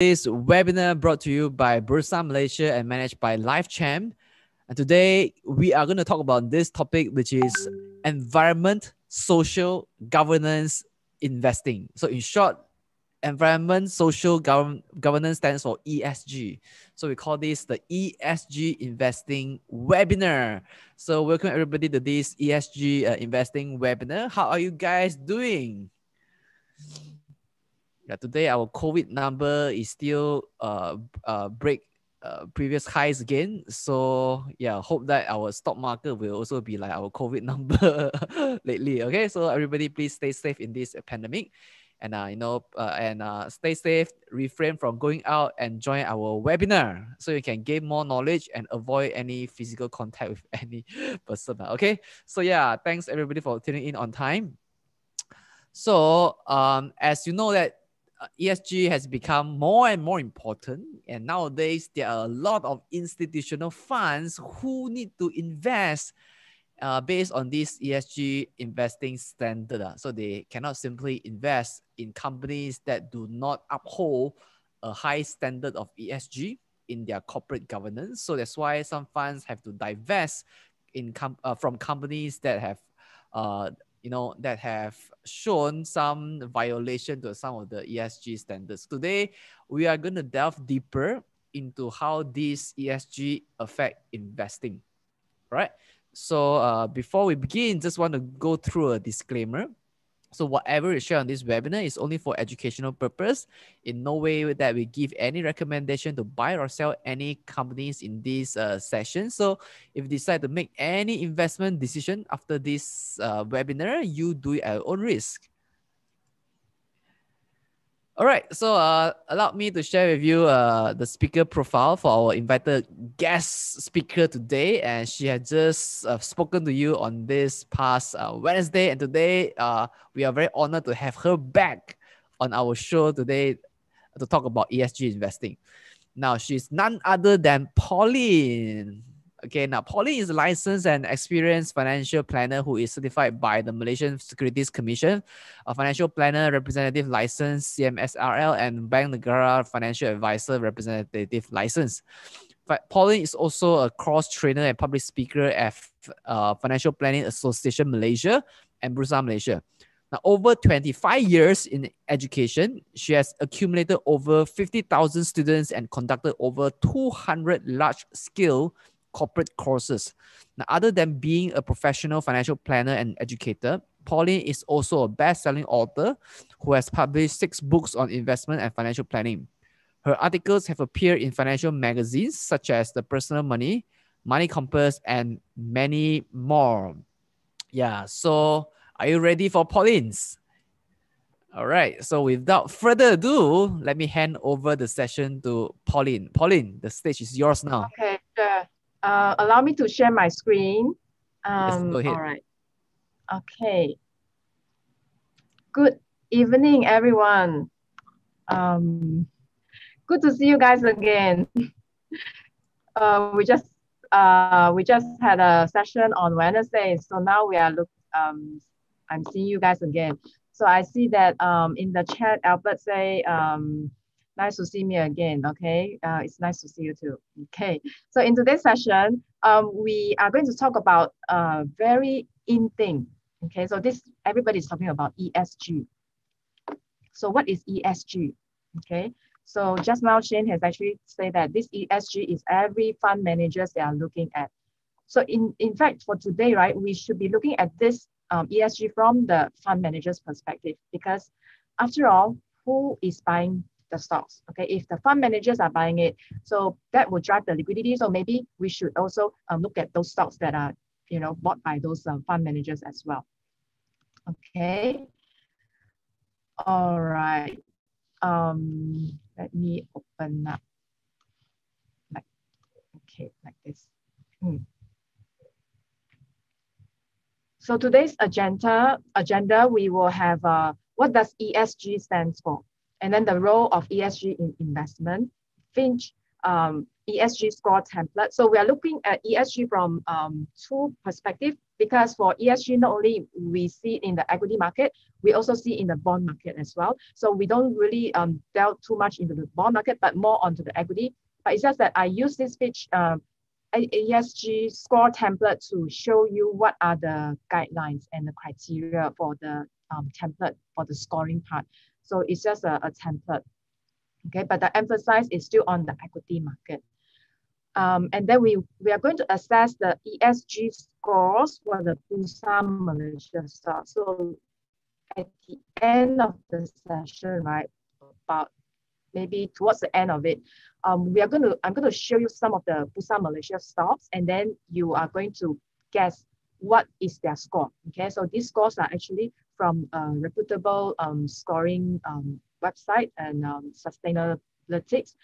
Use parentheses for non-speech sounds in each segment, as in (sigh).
This webinar brought to you by Bursa Malaysia and managed by LifeChamp. And today we are going to talk about this topic, which is environment, social, governance, investing. So in short, environment, social, gov- governance stands for ESG. So we call this the ESG investing webinar. So welcome everybody to this ESG uh, investing webinar. How are you guys doing? Yeah, today our COVID number is still uh, uh break uh, previous highs again. So yeah, hope that our stock market will also be like our COVID (laughs) number lately. Okay, so everybody please stay safe in this pandemic, and uh, you know, uh, and uh, stay safe. Refrain from going out and join our webinar so you can gain more knowledge and avoid any physical contact with (laughs) any person. Okay, so yeah, thanks everybody for tuning in on time. So um, as you know that ESG has become more and more important. And nowadays, there are a lot of institutional funds who need to invest uh, based on this ESG investing standard. Uh. So they cannot simply invest in companies that do not uphold a high standard of ESG in their corporate governance. So that's why some funds have to divest in com- uh, from companies that have uh, you know, that have shown some violation to some of the ESG standards. Today, we are going to delve deeper into how these ESG affect investing, right? So uh, before we begin, just want to go through a disclaimer. So whatever is shared on this webinar is only for educational purpose. In no way that we give any recommendation to buy or sell any companies in this uh, session. So if you decide to make any investment decision after this uh, webinar, you do it at your own risk. All right, so uh, allow me to share with you uh, the speaker profile for our invited guest speaker today. And she has just uh, spoken to you on this past uh, Wednesday. And today, uh, we are very honored to have her back on our show today to talk about ESG investing. Now, she's none other than Pauline. Okay, now Pauline is a licensed and experienced financial planner who is certified by the Malaysian Securities Commission, a financial planner representative license CMSRL, and Bank Negara financial advisor representative license. But Pauline is also a cross trainer and public speaker at uh, Financial Planning Association Malaysia and Bursa Malaysia. Now, over 25 years in education, she has accumulated over 50,000 students and conducted over 200 large scale corporate courses. Now, other than being a professional financial planner and educator, Pauline is also a best-selling author who has published six books on investment and financial planning. Her articles have appeared in financial magazines such as The Personal Money, Money Compass, and many more. Yeah, so are you ready for Pauline's? All right, so without further ado, let me hand over the session to Pauline. Pauline, the stage is yours now. Okay, sure. Uh, allow me to share my screen. Yes, Um, go ahead. All right. Okay. Good evening, everyone. Um, good to see you guys again. (laughs) uh, we just uh, we just had a session on Wednesday, so now we are look. Um, I'm seeing you guys again. So I see that um, in the chat, Albert say, um, nice to see me again. Okay, uh, it's nice to see you too. Okay. So in today's session, um, we are going to talk about a very in thing. Okay, so this everybody is talking about ESG. So what is ESG? Okay, so just now Shane has actually said that this ESG is every fund managers they are looking at. So in, in fact, for today, right, we should be looking at this um, ESG from the fund manager's perspective because after all, who is buying the stocks? Okay, if the fund managers are buying it, so that will drive the liquidity. So maybe we should also um, look at those stocks that are, you know, bought by those uh, fund managers as well. Okay. All right. Um, let me open up. Like, okay, like this. Hmm. So today's agenda, agenda we will have uh, what does ESG stands for, and then the role of ESG in investment, Fitch um, ESG score template. So we are looking at ESG from um, two perspectives. because for ESG, not only we see in the equity market, we also see in the bond market as well. So we don't really um, delve too much into the bond market, but more onto the equity. But it's just that I use this Fitch um, ESG score template to show you what are the guidelines and the criteria for the um, template for the scoring part. So it's just a, a template. Okay, but the emphasis is still on the equity market. Um, and then we, we are going to assess the ESG scores for the Bursa Malaysia stock. So at the end of the session, right, about maybe towards the end of it, um, we are going to, I'm going to show you some of the Bursa Malaysia stocks, and then you are going to guess what is their score. Okay, so these scores are actually from a reputable um, scoring um, website and um, Sustainalytics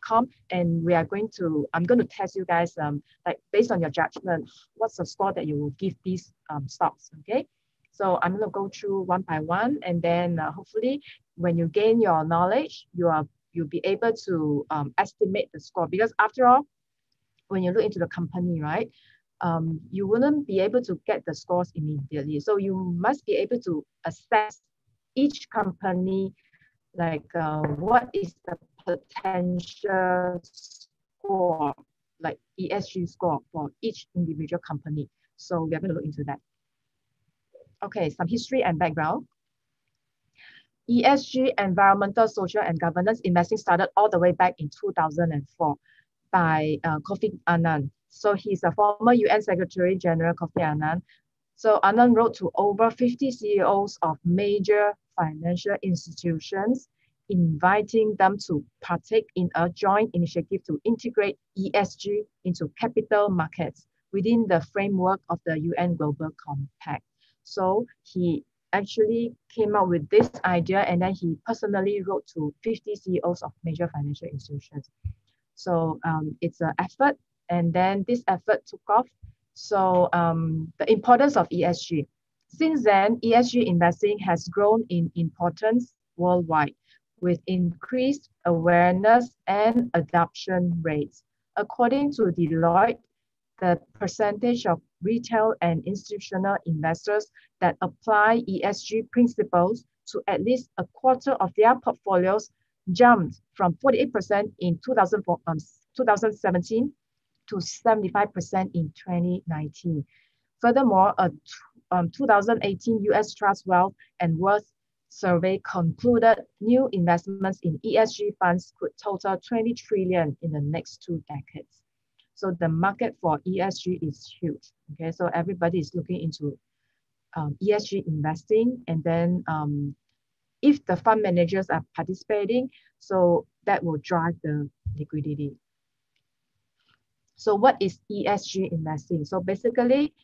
com. And we are going to i'm going to test you guys um like based on your judgment what's the score that you will give these um, stocks okay? So i'm going to go through one by one and then uh, hopefully when you gain your knowledge you are you'll be able to um, estimate the score. Because after all when you look into the company right um, you wouldn't be able to get the scores immediately so you must be able to assess each company like uh, what is the potential score, like ESG score for each individual company. So we are going to look into that. Okay, some history and background. ESG, environmental, social, and governance investing started all the way back in 2004 by uh, Kofi Annan. So he's a former UN Secretary General Kofi Annan. So Annan wrote to over 50 CEOs of major financial institutions inviting them to partake in a joint initiative to integrate ESG into capital markets within the framework of the UN Global Compact. So he actually came up with this idea and then he personally wrote to 50 CEOs of major financial institutions. So um, it's an effort and then this effort took off. So um, the importance of ESG. Since then, ESG investing has grown in importance worldwide with increased awareness and adoption rates. According to Deloitte, the percentage of retail and institutional investors that apply ESG principles to at least a quarter of their portfolios jumped from 48% in 2004, um, 2017 to 75% in 2019. Furthermore, a um, 2018 US Trust Wealth and Worth survey concluded new investments in ESG funds could total 20 trillion in the next two decades. So the market for ESG is huge. Okay, so everybody is looking into um, ESG investing, and then um, if the fund managers are participating, so that will drive the liquidity. So what is ESG investing? So basically,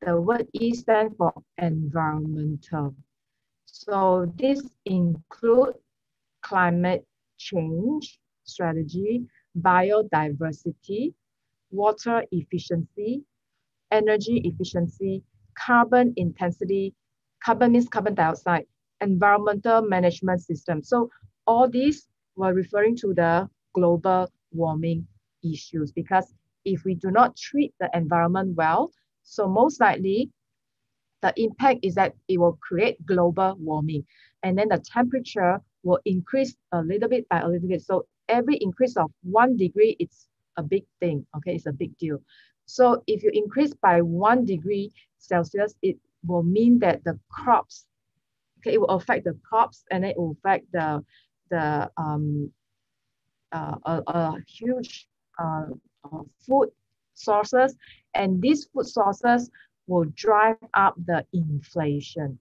the word E stands for environmental. So this include climate change strategy, biodiversity, water efficiency, energy efficiency, carbon intensity, carbon means carbon dioxide, environmental management system. So all these were referring to the global warming issues because if we do not treat the environment well, so most likely the impact is that it will create global warming. And then the temperature will increase a little bit by a little bit. So every increase of one degree, it's a big thing, okay? It's a big deal. So if you increase by one degree Celsius, it will mean that the crops, okay, it will affect the crops and it will affect the, the um, uh, a, a huge uh, food sources. And these food sources will drive up the inflation.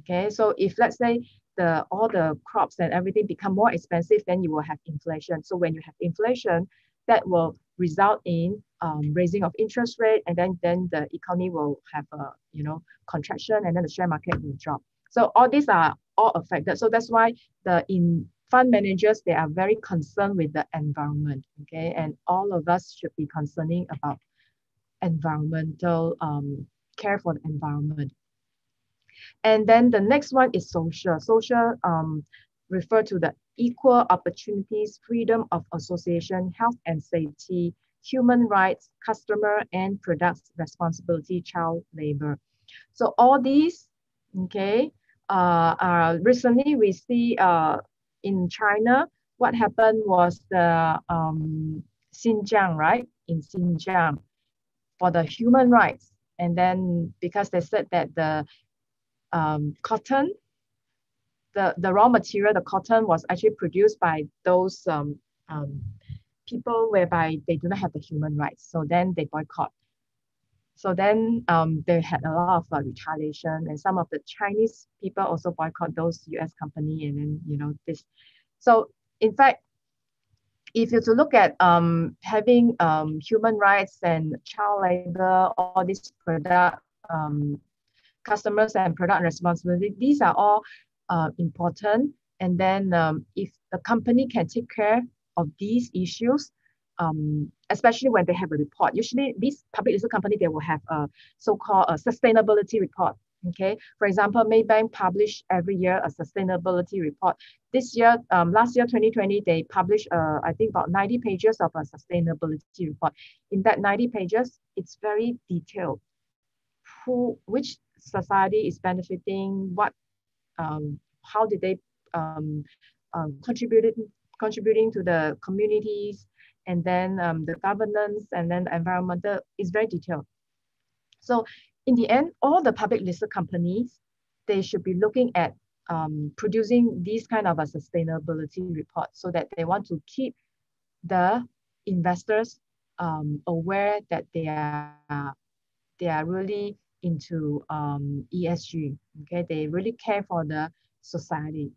Okay, so if let's say the all the crops and everything become more expensive, then you will have inflation. So when you have inflation, that will result in um, raising of interest rate, and then then the economy will have a you know contraction, and then the share market will drop. So all these are all affected. So that's why the in fund managers they are very concerned with the environment. Okay, and all of us should be concerning about environmental um, care for the environment. And then the next one is social. Social um, refer to the equal opportunities, freedom of association, health and safety, human rights, customer and products responsibility, child labor. So all these, okay, uh, uh, recently we see uh, in China, what happened was the um, Xinjiang, right? In Xinjiang for the human rights. And then because they said that the um, cotton, the, the raw material, the cotton was actually produced by those um, um, people whereby they do not have the human rights. So then they boycott. So then um, they had a lot of uh, retaliation, and some of the Chinese people also boycott those U.S. company, and then you know this. So in fact, if you to look at um, having um, human rights and child labor, all these product um, customers and product responsibility, these are all uh, important. And then um, if the company can take care of these issues, um, especially when they have a report. Usually, these public listed company they will have a so-called a sustainability report. Okay, for example, Maybank publish every year a sustainability report. This year, um, last year, 2020, they published, uh, I think, about 90 pages of a sustainability report. In that 90 pages, it's very detailed. Who, which society is benefiting? What, um, how did they um, um, contributed contributing to the communities? And then um, the governance and then the environmental is very detailed. So in the end, all the public listed companies, they should be looking at um, producing these kind of a sustainability report so that they want to keep the investors um, aware that they are they are really into um, ESG. Okay, they really care for the society.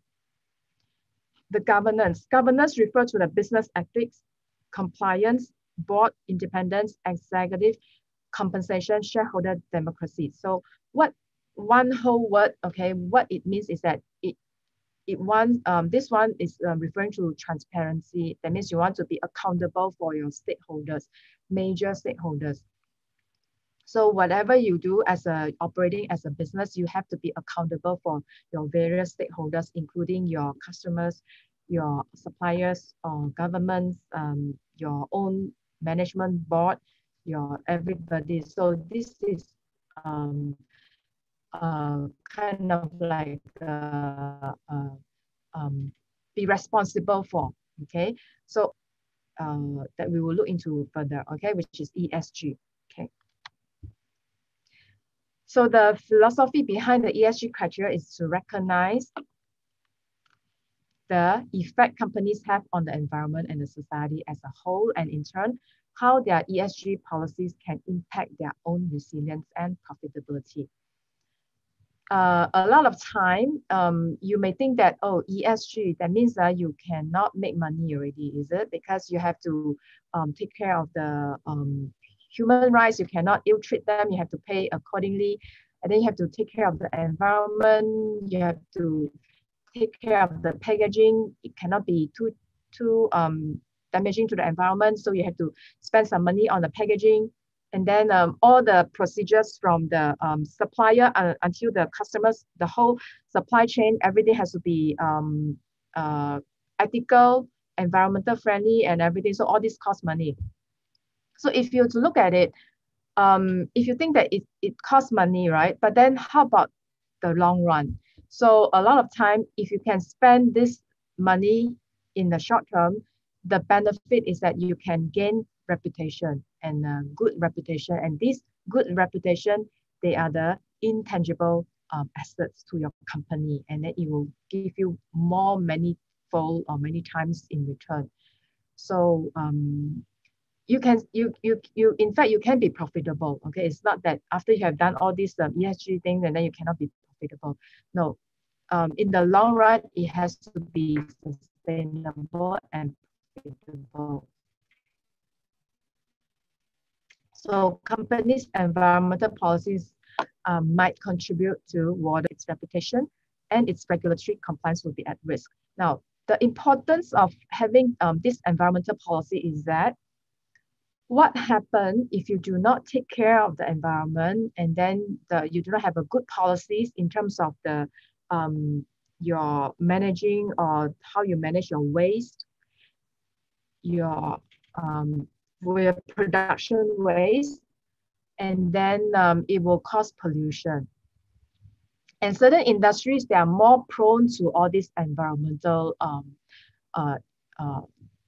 The governance. Governance refers to the business ethics compliance, board independence, executive compensation, shareholder democracy. So what one whole word, okay, what it means is that it it one um, this one is um, referring to transparency. That means you want to be accountable for your stakeholders, major stakeholders. So whatever you do as a operating as a business, you have to be accountable for your various stakeholders, including your customers, your suppliers or governments, um, your own management board, your everybody. So this is um, uh, kind of like uh, uh, um, be responsible for, okay? So uh, that we will look into further, okay, which is ESG, okay? So the philosophy behind the ESG criteria is to recognize the effect companies have on the environment and the society as a whole, and in turn, how their ESG policies can impact their own resilience and profitability. Uh, a lot of time, um, you may think that, oh, ESG, that means that you cannot make money already, is it? Because you have to um, take care of the um, human rights, you cannot ill treat them, you have to pay accordingly, and then you have to take care of the environment, you have to take care of the packaging. It cannot be too too um, damaging to the environment. So you have to spend some money on the packaging. And then um, all the procedures from the um, supplier uh, until the customers, the whole supply chain, everything has to be um, uh, ethical, environmental friendly, and everything. So all this costs money. So if you to look at it, um, if you think that it, it costs money, right? But then how about the long run? So a lot of time, if you can spend this money in the short term, the benefit is that you can gain reputation and uh, good reputation. And this good reputation, they are the intangible um, assets to your company, and then it will give you more many fold or many times in return. So um, you can you you you in fact you can be profitable. Okay, it's not that after you have done all these um, ESG things and then you cannot be profitable. No, um, in the long run, it has to be sustainable and profitable. So companies' environmental policies um, might contribute to water its reputation and its regulatory compliance will be at risk. Now, the importance of having um, this environmental policy is that what happens if you do not take care of the environment and then the, you do not have a good policies in terms of the um, your managing or how you manage your waste, your um, with production waste, and then um, it will cause pollution. And certain industries, they are more prone to all these environmental um, uh, uh,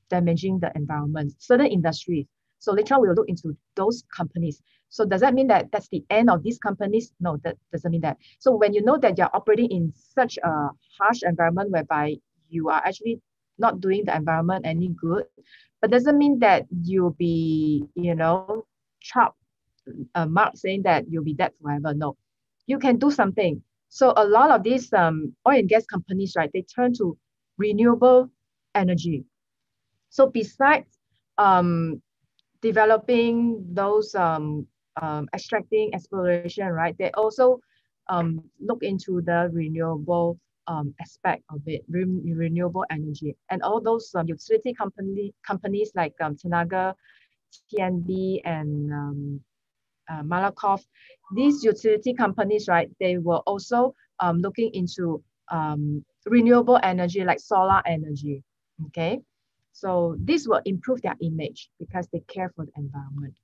damaging the environment, certain industries. So later on, we'll look into those companies. So does that mean that that's the end of these companies? No, that doesn't mean that. So when you know that you're operating in such a harsh environment whereby you are actually not doing the environment any good, but doesn't mean that you'll be, you know, chopped a mark saying that you'll be dead forever. No, you can do something. So a lot of these um, oil and gas companies, right, they turn to renewable energy. So besides um, developing those um, um, extracting exploration, right, they also um, look into the renewable um, aspect of it, re renewable energy. And all those um, utility company, companies like um, Tenaga, TNB, and um, uh, Malakoff, these utility companies, right, they were also um, looking into um, renewable energy like solar energy, okay? So this will improve their image because they care for the environment.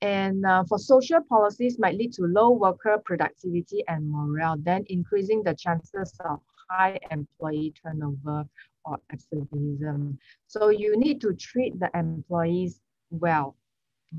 And uh, for social policies might lead to low worker productivity and morale, then increasing the chances of high employee turnover or absenteeism. So you need to treat the employees well.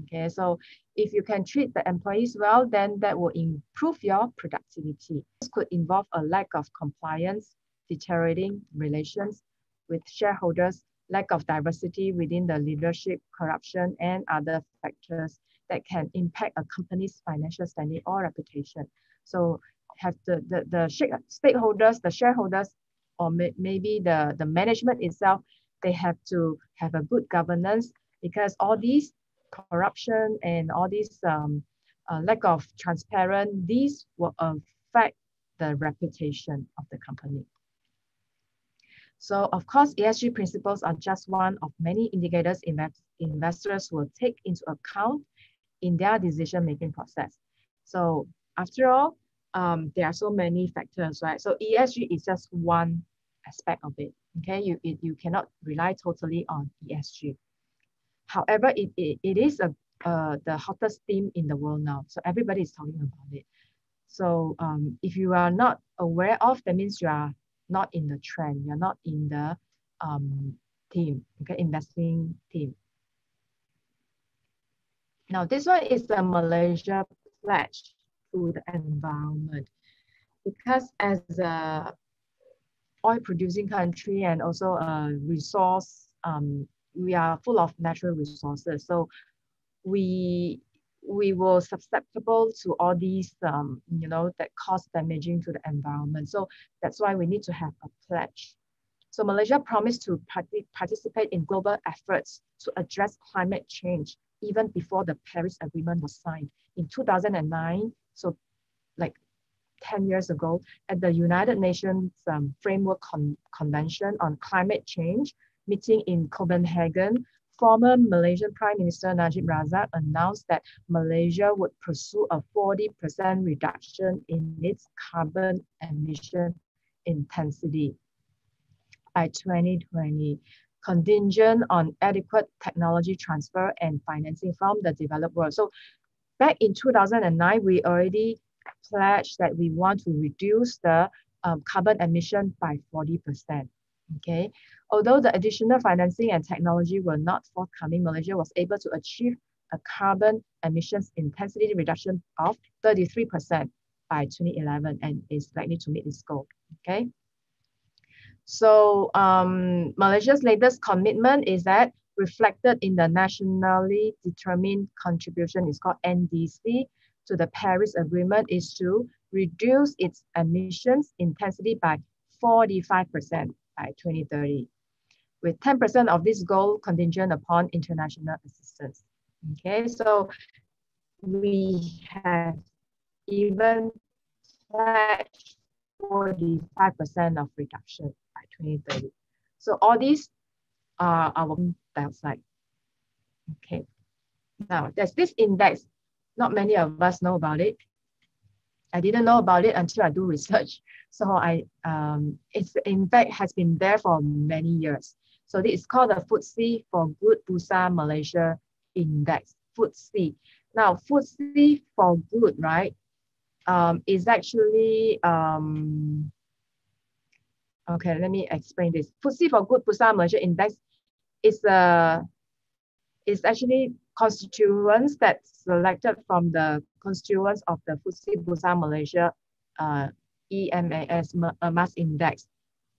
Okay, so if you can treat the employees well, then that will improve your productivity. This could involve a lack of compliance, deteriorating relations with shareholders, lack of diversity within the leadership, corruption, and other factors that can impact a company's financial standing or reputation. So have the, the, the stakeholders, the shareholders, or may, maybe the, the management itself, they have to have a good governance because all these corruption and all these um, uh, lack of transparent, these will affect the reputation of the company. So of course, ESG principles are just one of many indicators invest investors will take into account in their decision-making process. So after all, um, there are so many factors, right? So ESG is just one aspect of it, okay? You, it, you cannot rely totally on ESG. However, it, it, it is a, uh, the hottest theme in the world now. So everybody is talking about it. So um, if you are not aware of, that means you are not in the trend. You're not in the um, team, okay, investing team. Now, this one is the Malaysia pledge to the environment. Because as a oil producing country and also a resource, um, we are full of natural resources. So we we were susceptible to all these, um, you know, that cause damaging to the environment. So that's why we need to have a pledge. So Malaysia promised to part participate in global efforts to address climate change even before the Paris Agreement was signed in 2009. So like 10 years ago at the United Nations um, Framework Con Convention on Climate Change meeting in Copenhagen, former Malaysian Prime Minister Najib Razak announced that Malaysia would pursue a 40% reduction in its carbon emission intensity by 2020, contingent on adequate technology transfer and financing from the developed world. So back in 2009, we already pledged that we want to reduce the um, carbon emission by 40%. Okay, although the additional financing and technology were not forthcoming, Malaysia was able to achieve a carbon emissions intensity reduction of 33% by 2011 and is likely to meet this goal. Okay. So um, Malaysia's latest commitment is that reflected in the nationally determined contribution is called NDC to the Paris Agreement is to reduce its emissions intensity by 45% by 2030, with 10% of this goal contingent upon international assistance. Okay, so we have even pledged 45% of reduction by 2030. So all these are our dioxide. Okay. Now there's this index. Not many of us know about it. I didn't know about it until I do research. So I, um, it's in fact has been there for many years. So this is called the FTSE for Good Bursa Malaysia Index, FTSE. Now, FTSE for Good, right, um, is actually, um, okay, let me explain this. FTSE for Good Bursa Malaysia Index is a is actually constituents that selected from the constituents of the FTSE Bursa Malaysia uh, EMAS uh, mass index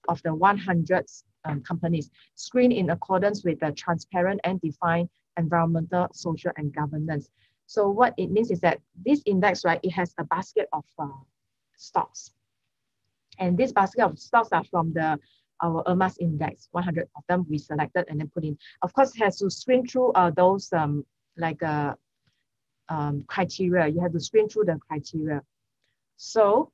of the 100 um, companies screened in accordance with the transparent and defined environmental, social, and governance. So what it means is that this index, right, it has a basket of uh, stocks. And this basket of stocks are from the our EMAS index, 100 of them we selected and then put in. Of course, it has to screen through uh, those um, like uh, um, criteria. You have to screen through the criteria. So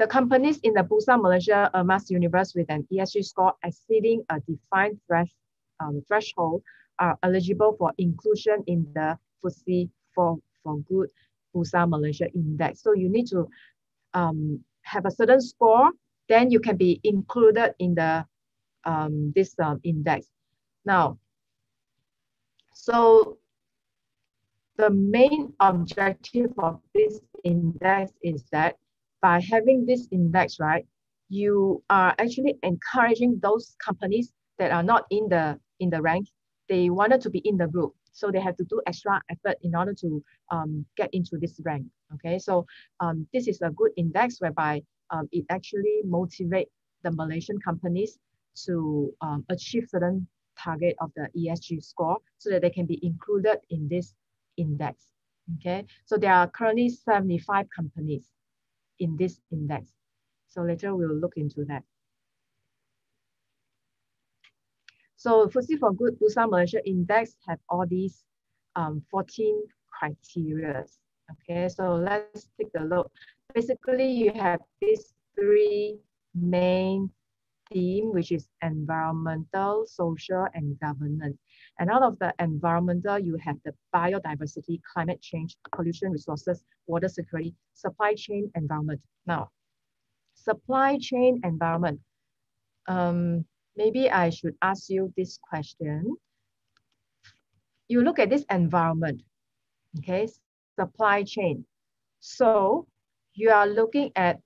the companies in the Bursa Malaysia EMAS universe with an ESG score exceeding a defined thresh, um, threshold are eligible for inclusion in the FTSE for, for Good Bursa Malaysia index. So you need to um, have a certain score then you can be included in the um, this um, index. Now, so the main objective of this index is that by having this index, right, you are actually encouraging those companies that are not in the in the rank, they wanted to be in the group. So they have to do extra effort in order to um, get into this rank. Okay, so um, this is a good index whereby um, it actually motivate the Malaysian companies to um, achieve certain target of the ESG score so that they can be included in this index. Okay, so there are currently 75 companies in this index. So later we'll look into that. So FTSE for Good Bursa Malaysia Index have all these um, 14 criteria. Okay, so let's take a look basically you have these three main theme, which is environmental, social, and governance. And out of the environmental, you have the biodiversity, climate change, pollution, resources, water security, supply chain, environment. Now, supply chain environment. Um, maybe I should ask you this question. You look at this environment, okay, supply chain. So you are looking at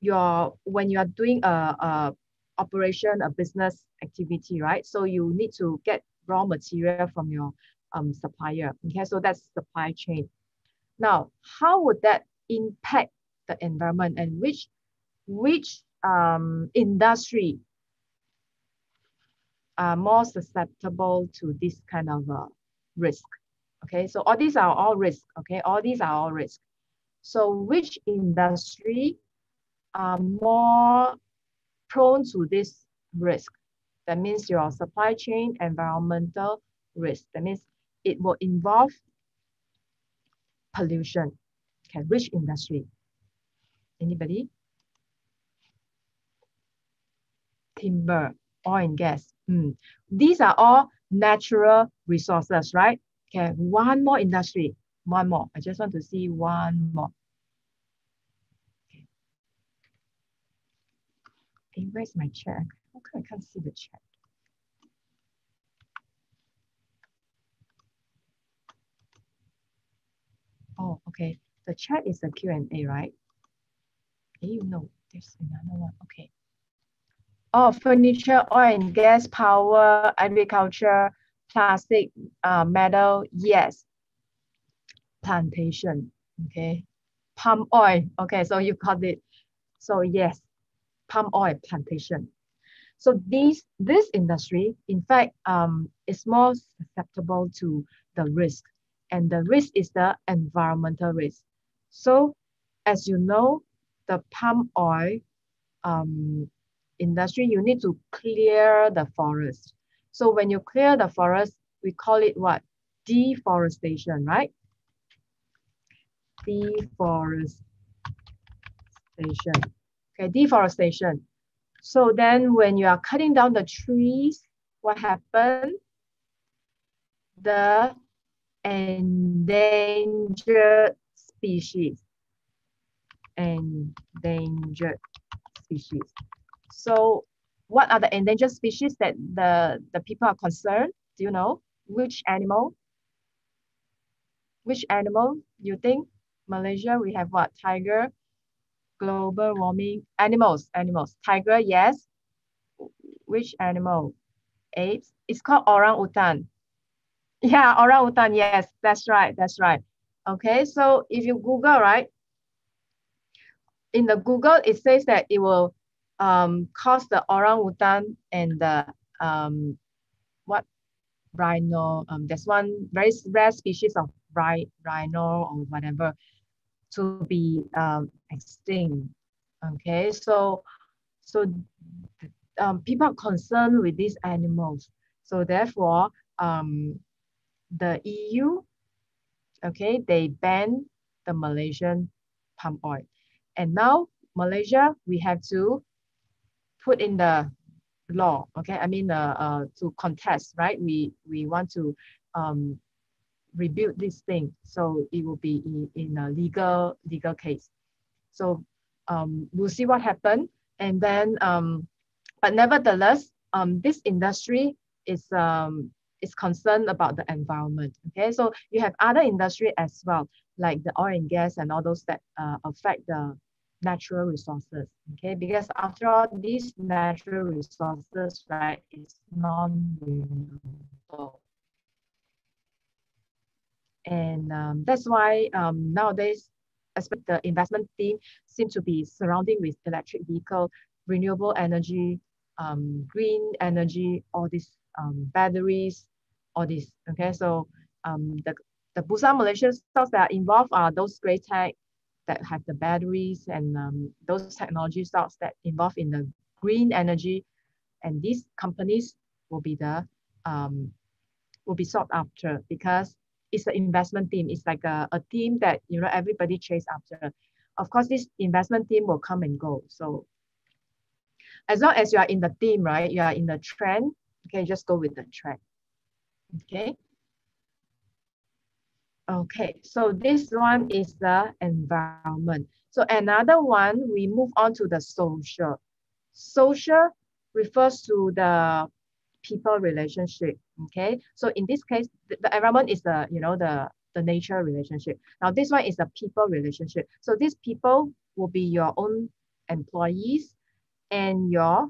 your when you are doing a, a operation, a business activity, right? So you need to get raw material from your um, supplier. Okay, so that's supply chain. Now, how would that impact the environment and which which um, industry are more susceptible to this kind of uh, risk? Okay, so all these are all risk. Okay, all these are all risk. So which industry are more prone to this risk? That means your supply chain environmental risk. That means it will involve pollution. Okay, which industry? Anybody? Timber, oil and gas. Mm. These are all natural resources, right? Okay, one more industry, one more. I just want to see one more. Okay. Where's my chat? Come I can't see the chat? Oh, okay. The chat is the Q&A, right? You know, there's another one. Okay. Oh, furniture, oil and gas, power, agriculture, plastic, uh, metal, yes plantation, okay? Palm oil, okay, so you got it. So yes, palm oil plantation. So these, this industry, in fact, um, is more susceptible to the risk. And the risk is the environmental risk. So as you know, the palm oil um, industry, you need to clear the forest. So when you clear the forest, we call it what? Deforestation, right? deforestation. Okay, deforestation. So then when you are cutting down the trees, what happened? The endangered species. Endangered species. So what are the endangered species that the, the people are concerned? Do you know? Which animal? Which animal you think? Malaysia, we have what? Tiger, global warming, animals, animals. Tiger, yes. Which animal? Apes. It's called orangutan. (laughs) Yeah, orangutan, yes, that's right, that's right. Okay, so if you Google, right, in the Google, it says that it will um, cause the orangutan and the um, what rhino. Um, there's one very rare species of rhino or whatever to be um, extinct. Okay, so so um, people are concerned with these animals. So therefore, um, the EU, okay, they ban the Malaysian palm oil. And now Malaysia, we have to put in the law, okay? I mean, uh, uh, to contest, right? We, we want to um, rebuild this thing. So it will be in, in a legal, legal case. So um, we'll see what happened. And then, um, but nevertheless, um, this industry is, um, is concerned about the environment. Okay, so you have other industry as well, like the oil and gas and all those that uh, affect the natural resources. Okay, because after all, these natural resources, right, is non-renewable. And um, that's why um, nowadays, especially the investment theme seems to be surrounding with electric vehicle, renewable energy, um, green energy, all these um, batteries, all these. Okay, so um, the, the Bursa Malaysia stocks that are involved are those Greatech that have the batteries and um, those technology stocks that involve in the green energy. And these companies will be the um, will be sought after because it's an investment team. It's like a, a team that you know everybody chase after. Of course, this investment team will come and go. So as long as you are in the team, right? You are in the trend, okay, just go with the trend. Okay. Okay, so this one is the environment. So another one, we move on to the social. Social refers to the people relationship. Okay, so in this case, the, the environment is the you know the the nature relationship. Now this one is the people relationship. So these people will be your own employees and your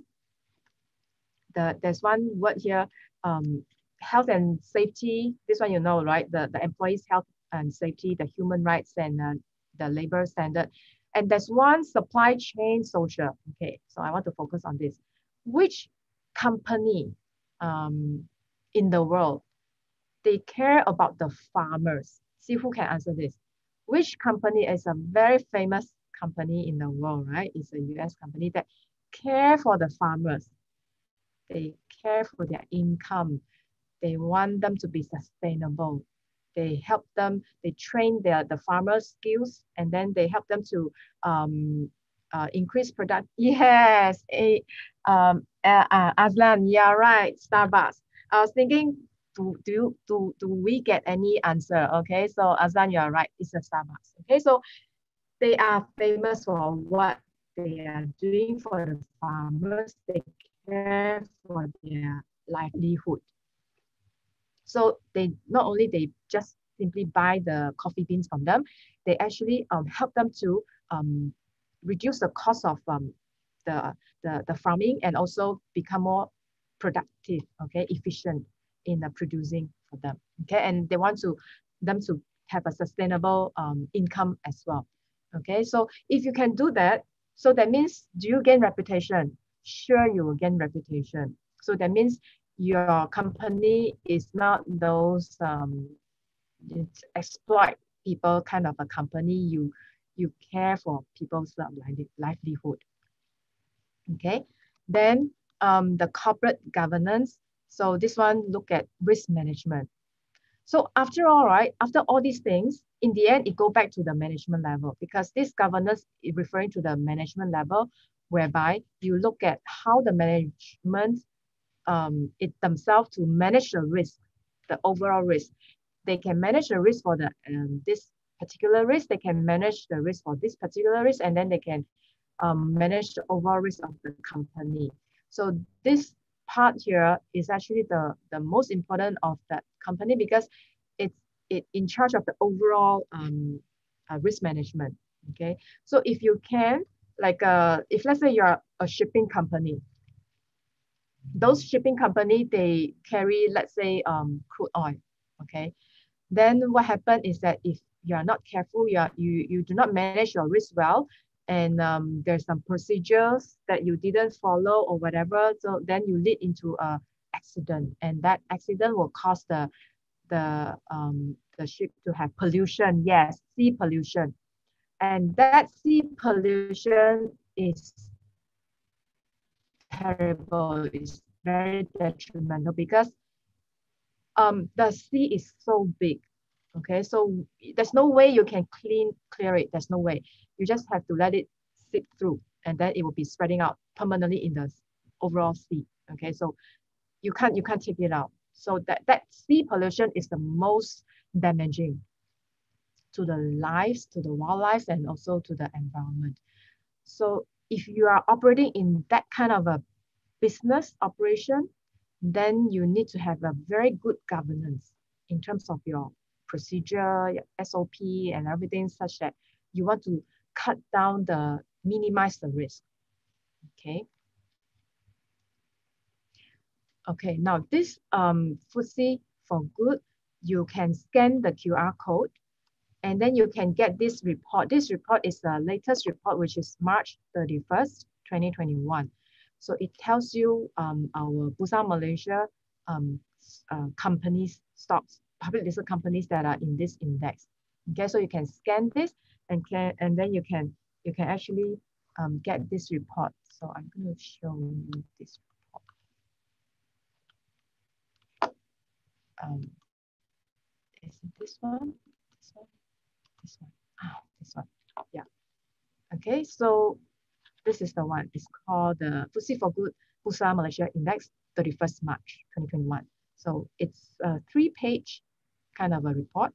the there's one word here um health and safety, this one you know, right? The, the employees' health and safety, the human rights and uh, the labor standard. And there's one supply chain social. Okay, so I want to focus on this. Which company um, in the world, they care about the farmers? See who can answer this. Which company is a very famous company in the world, right? It's a US company that care for the farmers. They care for their income they want them to be sustainable. They help them, they train their the farmers skills and then they help them to um, uh, increase product. Yes, a, um, uh, Aslan, yeah, right, Starbucks. I was thinking, do, do, do, do we get any answer? Okay, so Aslan, you're right, it's a Starbucks. Okay, so they are famous for what they are doing for the farmers. They care for their livelihood. So they not only they just simply buy the coffee beans from them, they actually um, help them to um, reduce the cost of um, the, the, the farming and also become more productive, okay, efficient in uh, producing for them, okay, and they want to them to have a sustainable um, income as well, okay. So if you can do that, so that means do you gain reputation? Sure, you will gain reputation. So that means your company is not those um, exploit people kind of a company. You you care for people's livelihood. Okay, then um, the corporate governance. So this one look at risk management. So after all, right, after all these things, in the end, it go back to the management level because this governance is referring to the management level, whereby you look at how the management um, it themselves to manage the risk, the overall risk. They can manage the risk for the um, this particular risk. They can manage the risk for this particular risk, and then they can um, manage the overall risk of the company. So this part here is actually the, the most important of that company because it's it in charge of the overall um, uh, risk management. Okay, so if you can, like uh, if let's say you're a shipping company, those shipping company they carry let's say um, crude oil. Okay, then what happened is that if you are not careful, you are, you you do not manage your risk well, and um, there's some procedures that you didn't follow or whatever, so then you lead into a accident, and that accident will cause the the um, the ship to have pollution. Yes, sea pollution, and that sea pollution is terrible. It's very detrimental because um, the sea is so big. Okay, so there's no way you can clean clear it. There's no way. You just have to let it seep through, and then it will be spreading out permanently in the overall sea. Okay, so you can't you can't take it out. So that, that sea pollution is the most damaging to the lives, to the wildlife, and also to the environment. So if you are operating in that kind of a business operation, then you need to have a very good governance in terms of your procedure, your SOP, and everything such that you want to cut down the, minimize the risk, okay? Okay, now this um, FTSE for good, you can scan the QR code and then you can get this report. This report is the latest report, which is March 31st, 2021. So it tells you um, our Bursa Malaysia um, uh, companies, stocks, public listed companies that are in this index. Okay, so you can scan this and can and then you can you can actually um, get this report. So I'm going to show you this report. um, is it this one? This one? This one? Ah, this one. Yeah. Okay, so this is the one. It's called the FTSE for Good Bursa Malaysia Index 31st March 2021. So it's a three-page kind of a report.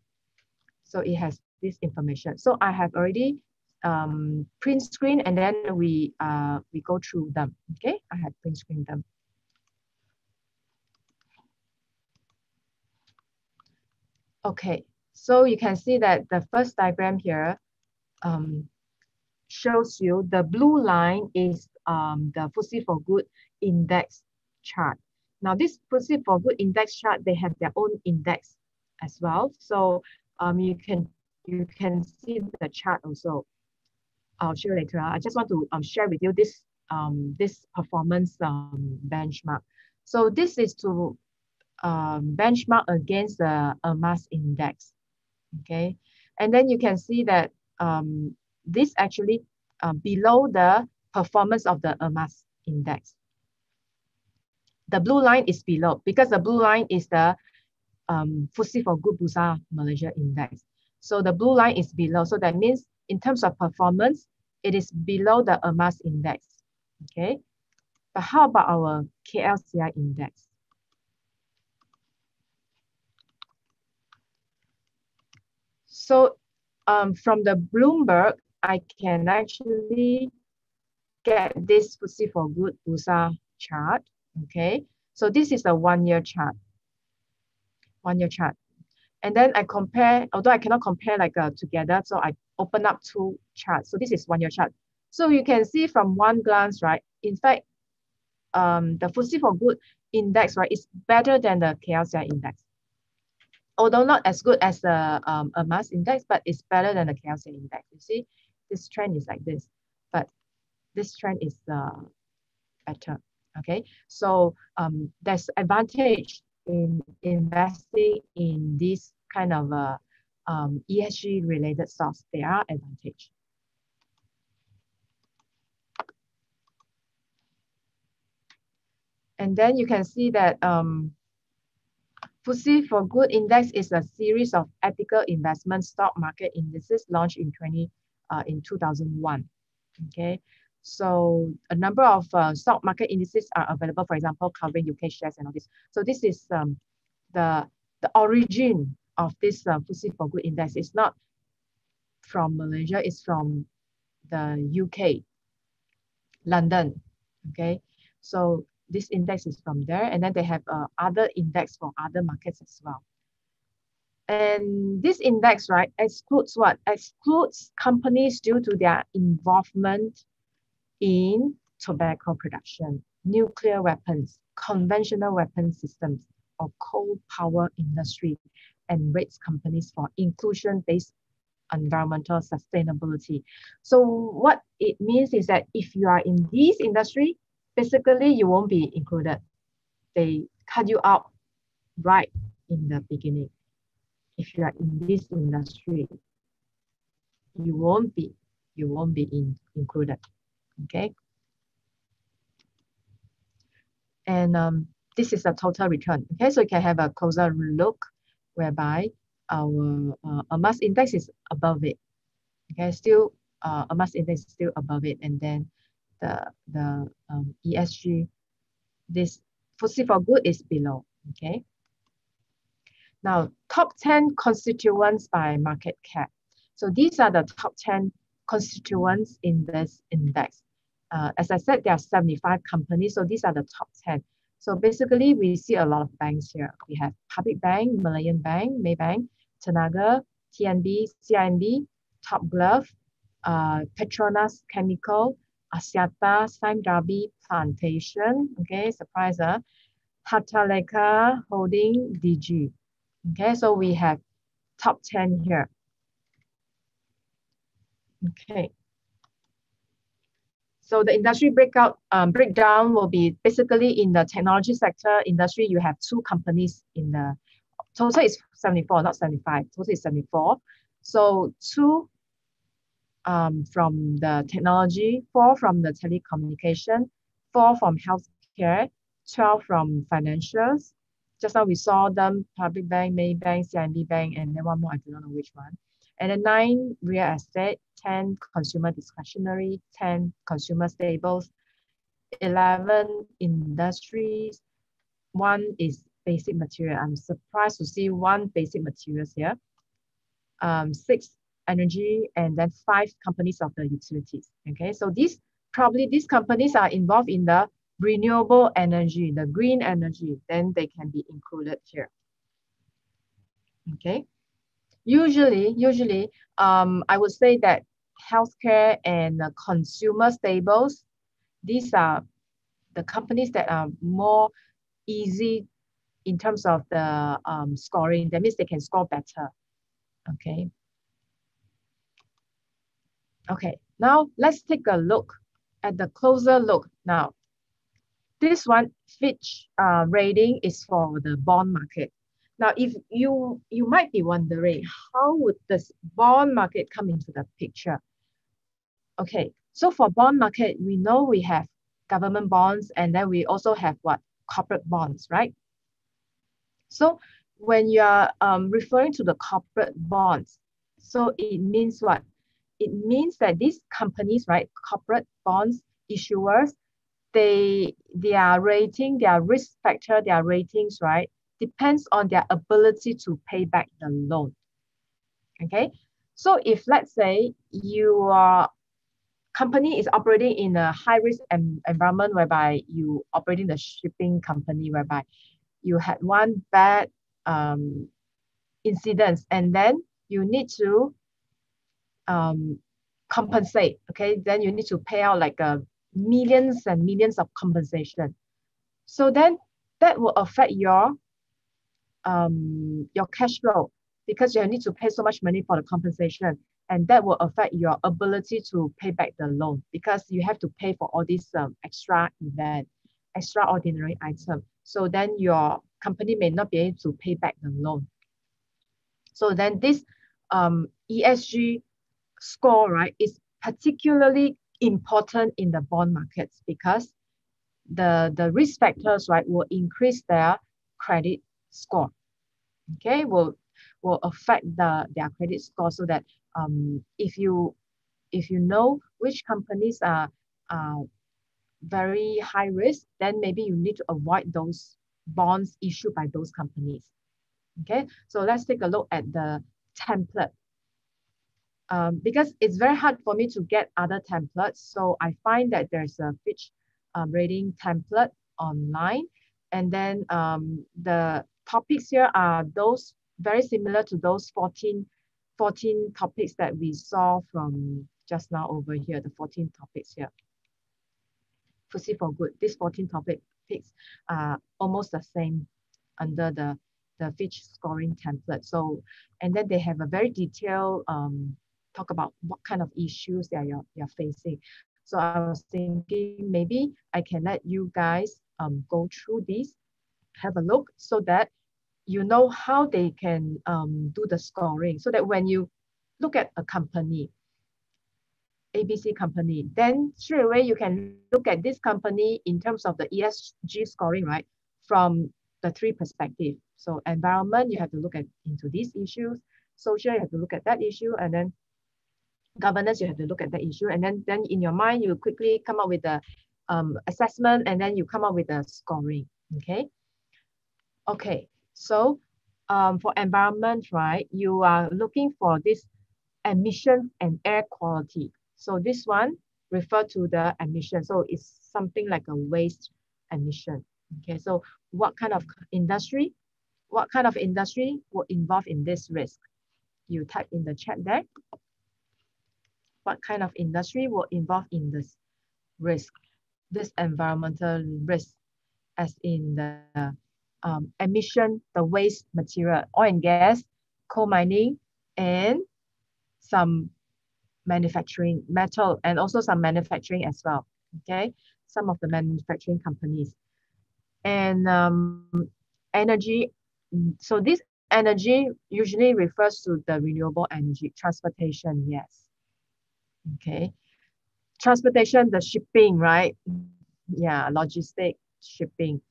So it has this information. So I have already um, print screen and then we uh, we go through them. Okay, I have print screen them. Okay, so you can see that the first diagram here um, shows you the blue line is um, the FTSE for Good index chart. Now this FTSE for Good index chart, they have their own index as well. So um, you can you can see the chart also. I'll show you later. I just want to um, share with you this um, this performance um, benchmark. So this is to um, benchmark against the EMAS index. Okay, and then you can see that um, this actually uh, below the performance of the EMAS index. The blue line is below because the blue line is the um, FTSE for Good Bursa Malaysia index. So the blue line is below. So that means in terms of performance, it is below the EMAS index. Okay, but how about our KLCI index? So um, from the Bloomberg, I can actually get this FTSE for Good Bursa chart. Okay, so this is a one-year chart. One-year chart. And then I compare, although I cannot compare like uh, together, so I open up two charts. So this is one-year chart. So you can see from one glance, right? In fact, um, the FTSE for Good index, right, is better than the KLCI index although not as good as the um, EMAS index, but it's better than the KLCI index. You see, this trend is like this, but this trend is uh, better. Okay, so um, there's advantage in investing in this kind of uh, um, ESG related stocks. There are advantage. And then you can see that um, FTSE for Good Index is a series of ethical investment stock market indices launched in 20 uh, in 2001. Okay, so a number of uh, stock market indices are available, for example, covering UK shares and all this. So this is um, the, the origin of this uh, FTSE for Good Index. It's not from Malaysia, it's from the UK, London. Okay, So this index is from there. And then they have uh, other index for other markets as well. And this index, right, excludes what? Excludes companies due to their involvement in tobacco production, nuclear weapons, conventional weapon systems, or coal power industry, and rates companies for inclusion-based environmental sustainability. So what it means is that if you are in this industry, basically you won't be included. They cut you out right in the beginning. If you are in this industry, you won't be, you won't be in, included, okay? And um, this is a total return, okay? So you can have a closer look whereby our uh, EMAS index is above it, okay? Still, uh, EMAS index is still above it. And then the, the um, ESG, this FTSE for good is below, okay? Now, top 10 constituents by market cap. So these are the top 10 constituents in this index. Uh, as I said, there are 75 companies, so these are the top 10. So basically, we see a lot of banks here. We have Public Bank, Malayan Bank, Maybank, Tenaga, TNB, CIMB, Top Glove, uh, Petronas Chemical, Axiata, Sime Darby Plantation, okay, surprise, uh, Hartalega Holding, Digi. Okay, so we have top 10 here. Okay. So the industry breakout um, breakdown will be basically in the technology sector industry, you have two companies in the total is 74, not 75. Total is 74. So two um, from the technology, four from the telecommunication, four from healthcare, 12 from financials. Just now we saw them, Public Bank, Maybank, CIMB Bank, and then one more, I do not know which one. And then nine real estate, 10 consumer discretionary, 10 consumer staples, 11 industries, one is basic material. I'm surprised to see one basic materials here. Um, six energy, and then five companies of the utilities. Okay, so these probably these companies are involved in the renewable energy, the green energy, then they can be included here. Okay, usually, usually, um, I would say that healthcare and uh, consumer staples, these are the companies that are more easy in terms of the um, scoring. That means they can score better. Okay. Okay, now let's take a look at the closer look now. This one, Fitch uh, rating is for the bond market. Now, if you, you might be wondering, how would this bond market come into the picture? Okay, so for bond market, we know we have government bonds and then we also have what? Corporate bonds, right? So when you are um, referring to the corporate bonds, so it means what? it means that these companies, right, corporate bonds issuers, they their rating, their risk factor, their ratings, right, depends on their ability to pay back the loan. Okay, so if let's say your company is operating in a high risk environment whereby you operating the shipping company whereby you had one bad um, incidents and then you need to um, compensate, okay, then you need to pay out like uh, millions and millions of compensation. So then that will affect your um, your cash flow because you need to pay so much money for the compensation and that will affect your ability to pay back the loan because you have to pay for all these um, extra event, extraordinary item. So then your company may not be able to pay back the loan. So then this um, ESG score, right, is particularly important in the bond markets because the, the risk factors, right, will increase their credit score. Okay, will will affect the their credit score so that um if you if you know which companies are are very high risk, then maybe you need to avoid those bonds issued by those companies. Okay, so let's take a look at the template um, because it's very hard for me to get other templates. So I find that there's a Fitch um, rating template online. And then um, the topics here are those very similar to those 14, 14 topics that we saw from just now over here, the 14 topics here. FTSE for good, these 14 topics are almost the same under the, the Fitch scoring template. So, and then they have a very detailed um, talk about what kind of issues that you're, you're facing. So I was thinking maybe I can let you guys um, go through this, have a look so that you know how they can um, do the scoring so that when you look at a company, ABC company, then straight away you can look at this company in terms of the ESG scoring, right? From the three perspective. So environment, you have to look at into these issues. Social, you have to look at that issue. And then governance, you have to look at that issue. And then, then in your mind, you quickly come up with the um, assessment and then you come up with the scoring, okay? Okay, so um, for environment, right, you are looking for this emission and air quality. So this one refer to the emission. So it's something like a waste emission. Okay, so what kind of industry? What kind of industry will involve in this risk? You type in the chat there. What kind of industry will involve in this risk? This environmental risk as in the um, emission, the waste material, oil and gas, coal mining, and some manufacturing, metal, and also some manufacturing as well. Okay, some of the manufacturing companies. And um, energy, so this energy usually refers to the renewable energy, transportation, yes. Okay, transportation, the shipping, right? Yeah, logistic, shipping.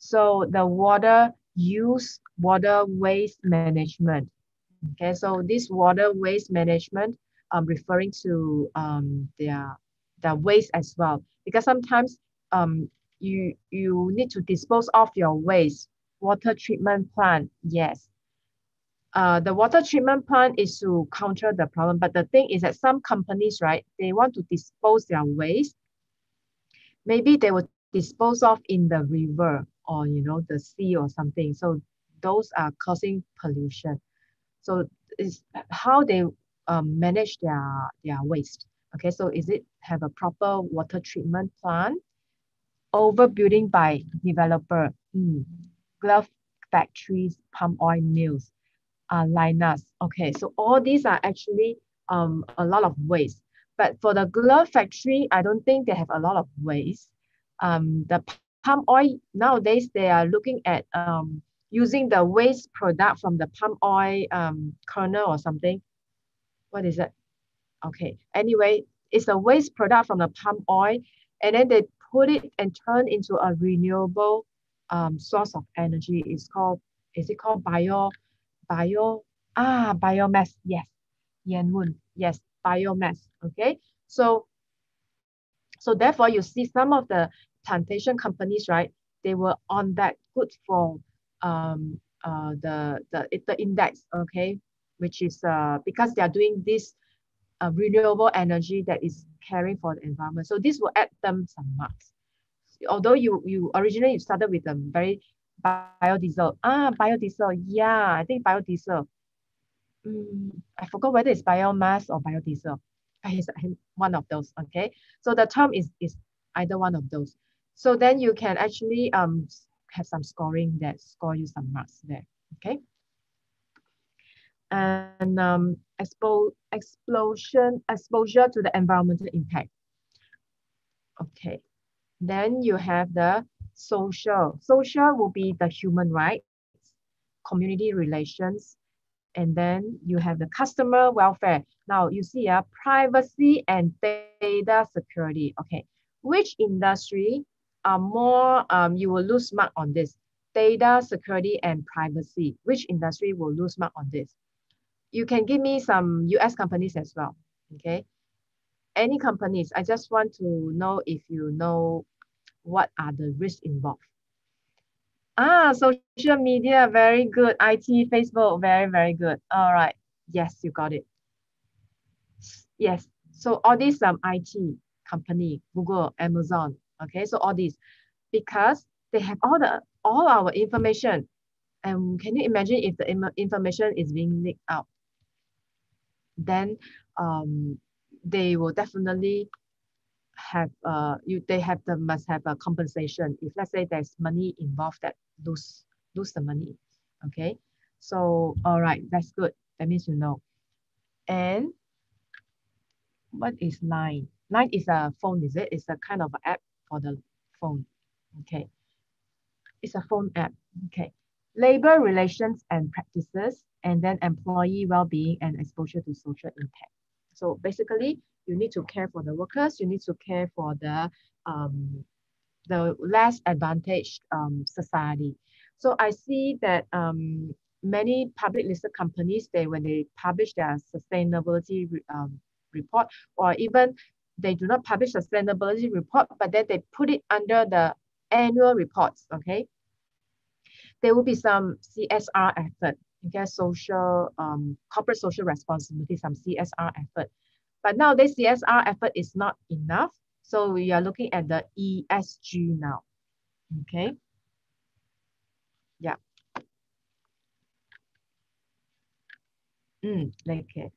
So the water use, water waste management. Okay, so this water waste management, um, referring to um, their, their waste as well. Because sometimes um, you, you need to dispose of your waste. Water treatment plant, yes. Uh, the water treatment plant is to counter the problem. But the thing is that some companies, right, they want to dispose their waste. Maybe they will dispose of in the river or you know the sea or something. So those are causing pollution. So it's how they um, manage their their waste? Okay so is it have a proper water treatment plant? Overbuilding by developer. Mm. glove factories palm oil mills uh, Lynas. Okay so all these are actually um, a lot of waste. But for the glove factory i don't think they have a lot of waste. Um, the palm oil nowadays they are looking at um, using the waste product from the palm oil um, kernel or something. What is it? Okay. Anyway, it's a waste product from the palm oil, and then they put it and turn into a renewable um, source of energy. It's called is it called bio bio ah biomass? Yes, Yanwun. Yes, biomass. Okay. So so therefore, you see some of the plantation companies, right? They were on that good for um, uh, the, the, the index, okay? Which is uh, because they are doing this uh, renewable energy that is caring for the environment. So this will add them some marks. Although you, you originally you started with a very biodiesel. Ah, biodiesel. Yeah, I think biodiesel. Mm, I forgot whether it's biomass or biodiesel. It's one of those. Okay. So the term is, is either one of those. So then you can actually um, have some scoring that score you some marks there, okay? And um, expo explosion, exposure to the environmental impact. Okay, then you have the social. Social will be the human rights, community relations, and then you have the customer welfare. Now you see uh, privacy and data security. Okay, which industry are more, um, you will lose mark on this. Data security and privacy. Which industry will lose mark on this? You can give me some US companies as well, okay? Any companies, I just want to know if you know what are the risks involved. Ah, social media, very good. IT, Facebook, very, very good. All right. Yes, you got it. Yes. So all these um, IT company, Google, Amazon, Okay, so all these because they have all the all our information. And can you imagine if the information is being leaked out? Then um, they will definitely have uh you they have the must have a compensation. If let's say there's money involved that lose lose the money okay? So all right that's good. That means you know. And what is line? Line is a phone is it? It's a kind of app for the phone okay? It's a phone app okay? Labor relations and practices and then employee well-being and exposure to social impact. So basically you need to care for the workers, you need to care for the, um, the less advantaged um, society. So I see that um, many public listed companies, they when they publish their sustainability um, report, or even they do not publish sustainability report, but then they put it under the annual reports, okay? There will be some CSR effort, okay, social, um, corporate social responsibility, some CSR effort. But nowadays, CSR effort is not enough. So we are looking at the ESG now. Okay. Yeah. Mm, okay.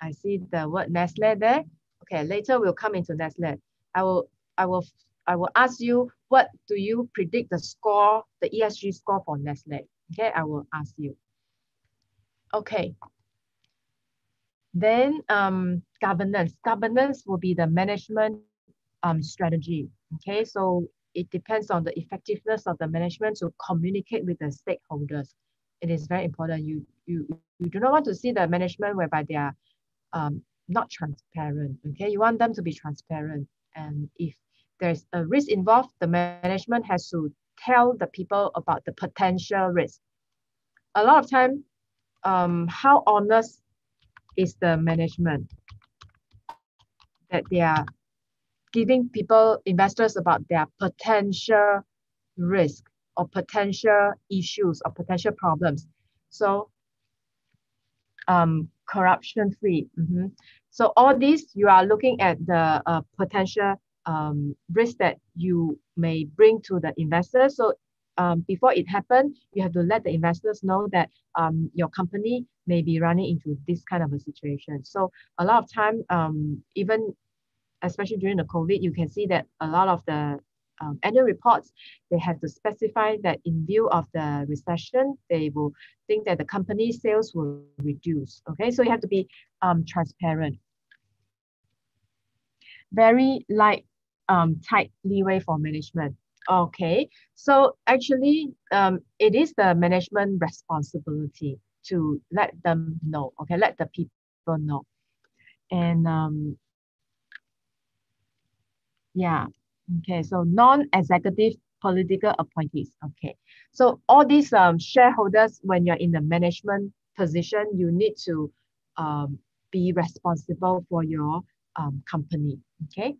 I see the word Nestle there. Okay, later we'll come into Nestle. I will, I will, I will ask you, what do you predict the score, the ESG score for Nestle? Okay, I will ask you. Okay, then um, governance. Governance will be the management um, strategy. Okay, so it depends on the effectiveness of the management to communicate with the stakeholders. It is very important. You you you do not want to see the management whereby they are um, not transparent. Okay, you want them to be transparent. And if there's a risk involved, the management has to tell the people about the potential risk. A lot of time, um, how honest is the management that they are giving people, investors about their potential risk or potential issues or potential problems. So um, corruption free. Mm -hmm. So all these, you are looking at the uh, potential um, risk that you may bring to the investors. So um, before it happened, you have to let the investors know that um, your company may be running into this kind of a situation. So a lot of time, um, even especially during the COVID, you can see that a lot of the um, annual reports, they have to specify that in view of the recession, they will think that the company sales will reduce. Okay, so you have to be um, transparent. Very light, um, tight leeway for management. Okay, so actually, um, it is the management responsibility to let them know. Okay, let the people know, and um, yeah. Okay, so non-executive political appointees. Okay, so all these um, shareholders, when you're in the management position, you need to um, be responsible for your um, company. Okay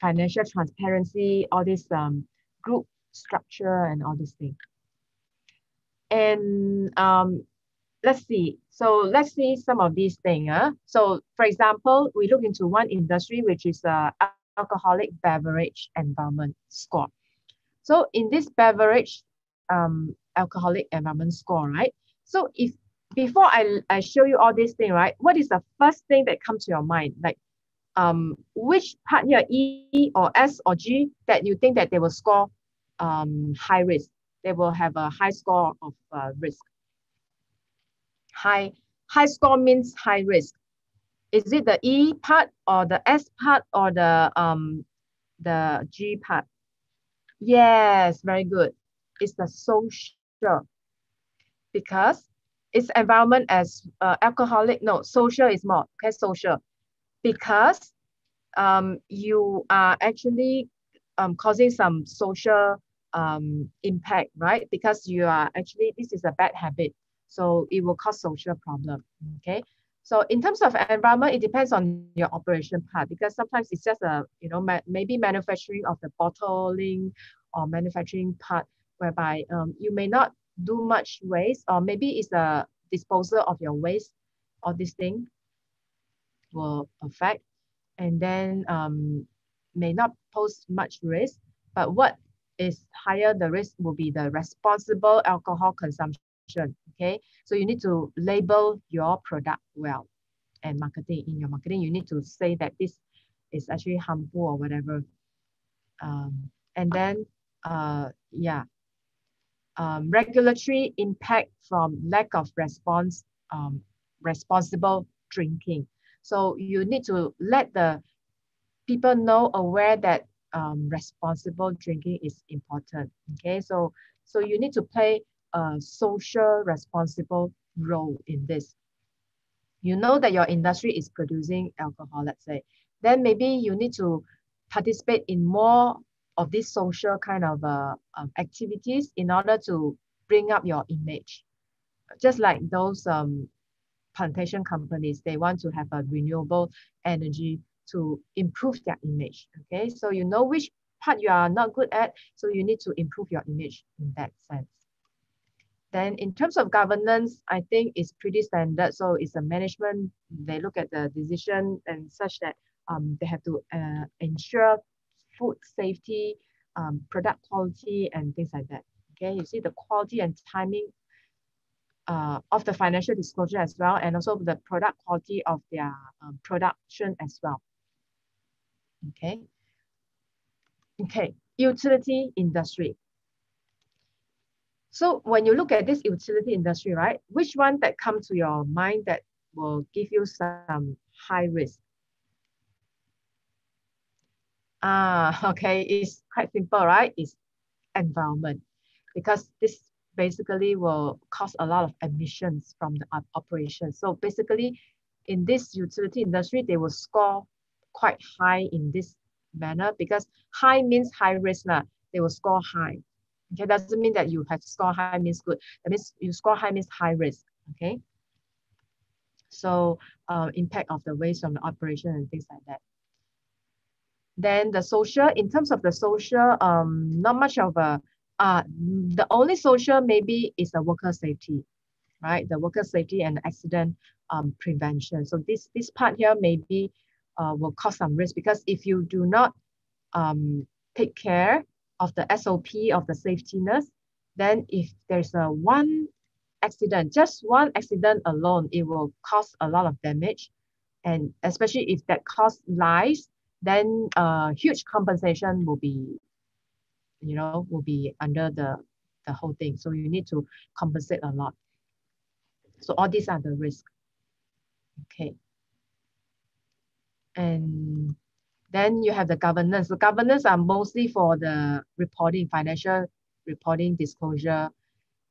financial transparency, all this um, group structure and all these things. And um, let's see. So let's see some of these things. Uh. So for example, we look into one industry, which is uh, alcoholic beverage environment score. So in this beverage um, alcoholic environment score, right? So if before I, I show you all these things, right? What is the first thing that comes to your mind? Like um, which part here, E or S or G, that you think that they will score um, high risk? They will have a high score of uh, risk. High, high score means high risk. Is it the E part or the S part or the, um, the G part? Yes, very good. It's the social because its environment as uh, alcoholic, no, social is more, okay, social because um, you are actually um, causing some social um, impact, right? Because you are actually, this is a bad habit. So it will cause social problem, okay? So in terms of environment, it depends on your operation part because sometimes it's just a, you know, ma maybe manufacturing of the bottling or manufacturing part whereby um, you may not do much waste or maybe it's a disposal of your waste or this thing will affect. And then um, may not pose much risk, but what is higher the risk will be the responsible alcohol consumption. Okay, so you need to label your product well and marketing in your marketing. You need to say that this is actually harmful or whatever. Um, and then, uh, yeah, um, regulatory impact from lack of response, um, responsible drinking. So you need to let the people know aware that um, responsible drinking is important. Okay, so so you need to play a social responsible role in this. You know that your industry is producing alcohol, let's say, then maybe you need to participate in more of these social kind of uh, um, activities in order to bring up your image. Just like those um, plantation companies, they want to have a renewable energy to improve their image. Okay, so you know which part you are not good at, so you need to improve your image in that sense. Then in terms of governance, I think it's pretty standard. So it's a management, they look at the decision and such that um, they have to uh, ensure food safety, um, product quality, and things like that. Okay, you see the quality and timing uh, of the financial disclosure as well, and also the product quality of their um, production as well. Okay. Okay, utility industry. So when you look at this utility industry, right, which one that comes to your mind that will give you some high risk? Ah, (laughs) okay, it's quite simple, right? It's environment because this basically will cause a lot of emissions from the operation. So basically in this utility industry, they will score quite high in this manner because high means high risk. Lah. They will score high. Okay, doesn't mean that you have score high means good. That means you score high means high risk. Okay. So uh, impact of the waste from the operation and things like that. Then the social, in terms of the social, um, not much of a, uh, the only social maybe is the worker safety, right? The worker safety and accident um, prevention. So this, this part here maybe uh, will cause some risk because if you do not um, take care of the SOP of the safetyness, then if there's a one accident, just one accident alone, it will cause a lot of damage. And especially if that cost lies, then uh, huge compensation will be, you know, will be under the, the whole thing. So you need to compensate a lot. So all these are the risks. Okay. And then you have the governance. The governance are mostly for the reporting, financial reporting, disclosure,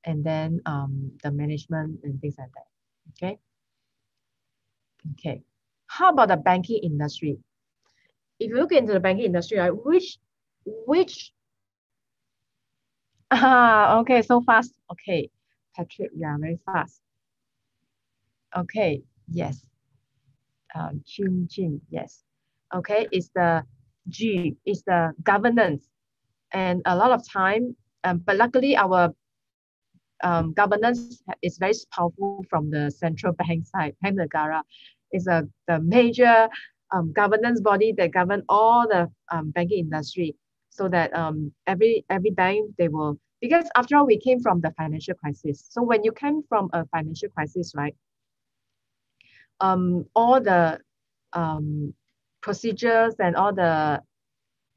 and then um, the management and things like that. Okay. Okay. How about the banking industry? if you look into the banking industry, right, which which (laughs) ah okay, so fast. Okay, Patrick, yeah, very fast. Okay, yes. Um, Jin Jin, yes. Okay, it's the G, is the governance. And a lot of time, um, but luckily our um, governance is very powerful from the central bank side. Bank Negara is a the major um, governance body that govern all the um, banking industry so that um, every every bank they will because after all we came from the financial crisis so when you came from a financial crisis right um, all the um, procedures and all the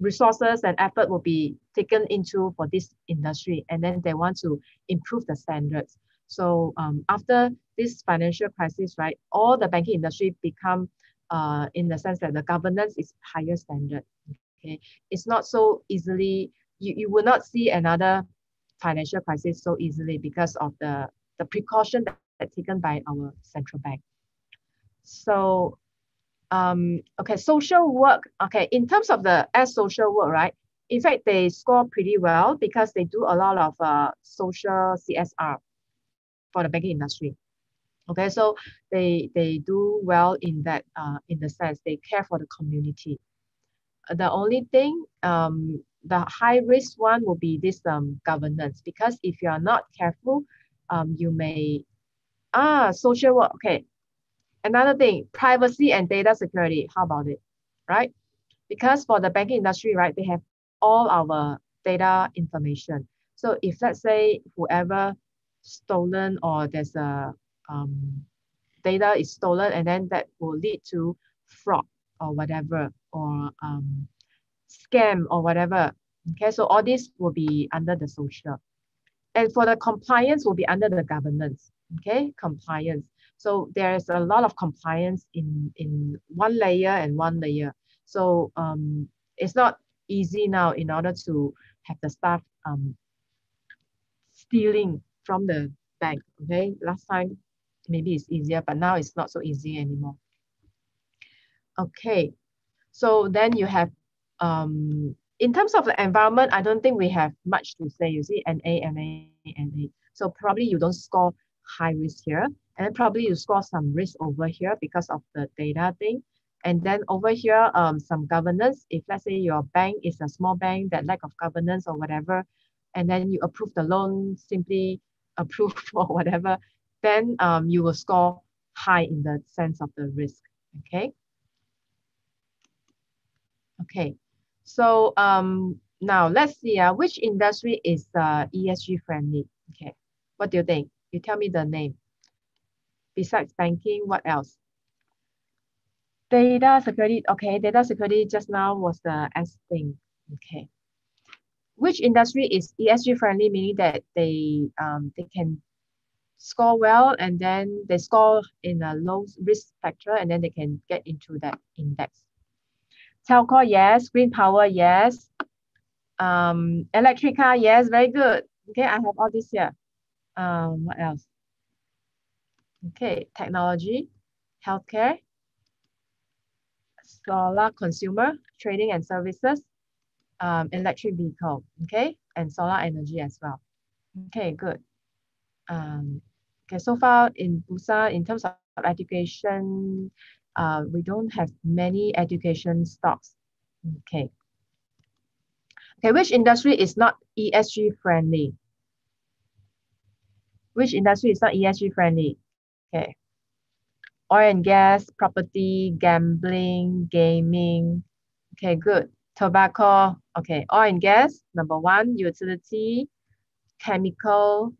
resources and effort will be taken into for this industry and then they want to improve the standards so um, after this financial crisis right all the banking industry become uh, in the sense that the governance is higher standard. Okay, it's not so easily you, you will not see another financial crisis so easily because of the the precaution that, that taken by our central bank. So, um, okay, social work. Okay, in terms of the as social work, right? In fact, they score pretty well because they do a lot of uh, social CSR for the banking industry. Okay, so they they do well in that uh, in the sense they care for the community. The only thing, um, the high risk one will be this um, governance because if you are not careful, um, you may ah social work. Okay, another thing, privacy and data security. How about it, right? because for the banking industry, right, they have all our data information. So if let's say whoever stolen or there's a um, data is stolen and then that will lead to fraud or whatever or um, scam or whatever. Okay, so all this will be under the social. And for the compliance will be under the governance. Okay, compliance. So there's a lot of compliance in, in one layer and one layer. So um, it's not easy now in order to have the staff um, stealing from the bank. Okay, last time maybe it's easier, but now it's not so easy anymore. Okay, so then you have, um, in terms of the environment, I don't think we have much to say. You see, NA, NA, NA. So probably you don't score high risk here, and then probably you score some risk over here because of the data thing. And then over here, um, some governance. If let's say your bank is a small bank that lack of governance or whatever, and then you approve the loan, simply (laughs) approve or whatever, then um, you will score high in the sense of the risk, okay? Okay, so um, now let's see uh, which industry is uh, ESG friendly, okay? What do you think? You tell me the name. Besides banking, what else? Data security, okay, data security just now was the S thing, okay. Which industry is ESG friendly, meaning that they, um, they can score well and then they score in a low risk factor and then they can get into that index. Telco, yes. Green power, yes. Um, electric car, yes. Very good. Okay, I have all this here. Um, what else? Okay, technology, healthcare, solar consumer, trading and services, um, electric vehicle, okay, and solar energy as well. Okay, good. Um, okay, so far in Bursa, in terms of education, uh, we don't have many education stocks. Okay. Okay, which industry is not ESG friendly? Which industry is not ESG friendly? Okay. Oil and gas, property, gambling, gaming. Okay, good. Tobacco. Okay, oil and gas, number one, utility, chemical,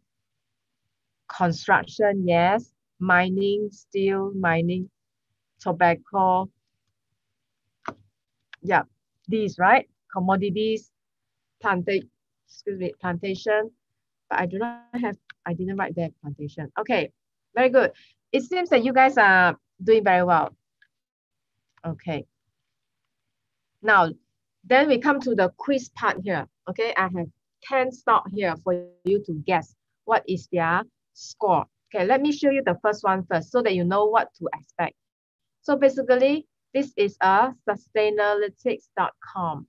construction, yes. Mining, steel, mining, tobacco. Yeah, these, right? Commodities, plantation, excuse me, plantation. But I do not have, I didn't write that plantation. Okay, very good. It seems that you guys are doing very well. Okay. Now, then we come to the quiz part here. Okay, I have 10 stock here for you to guess what is their score. Okay, let me show you the first one first so that you know what to expect. So basically, this is a sustainalytics.com.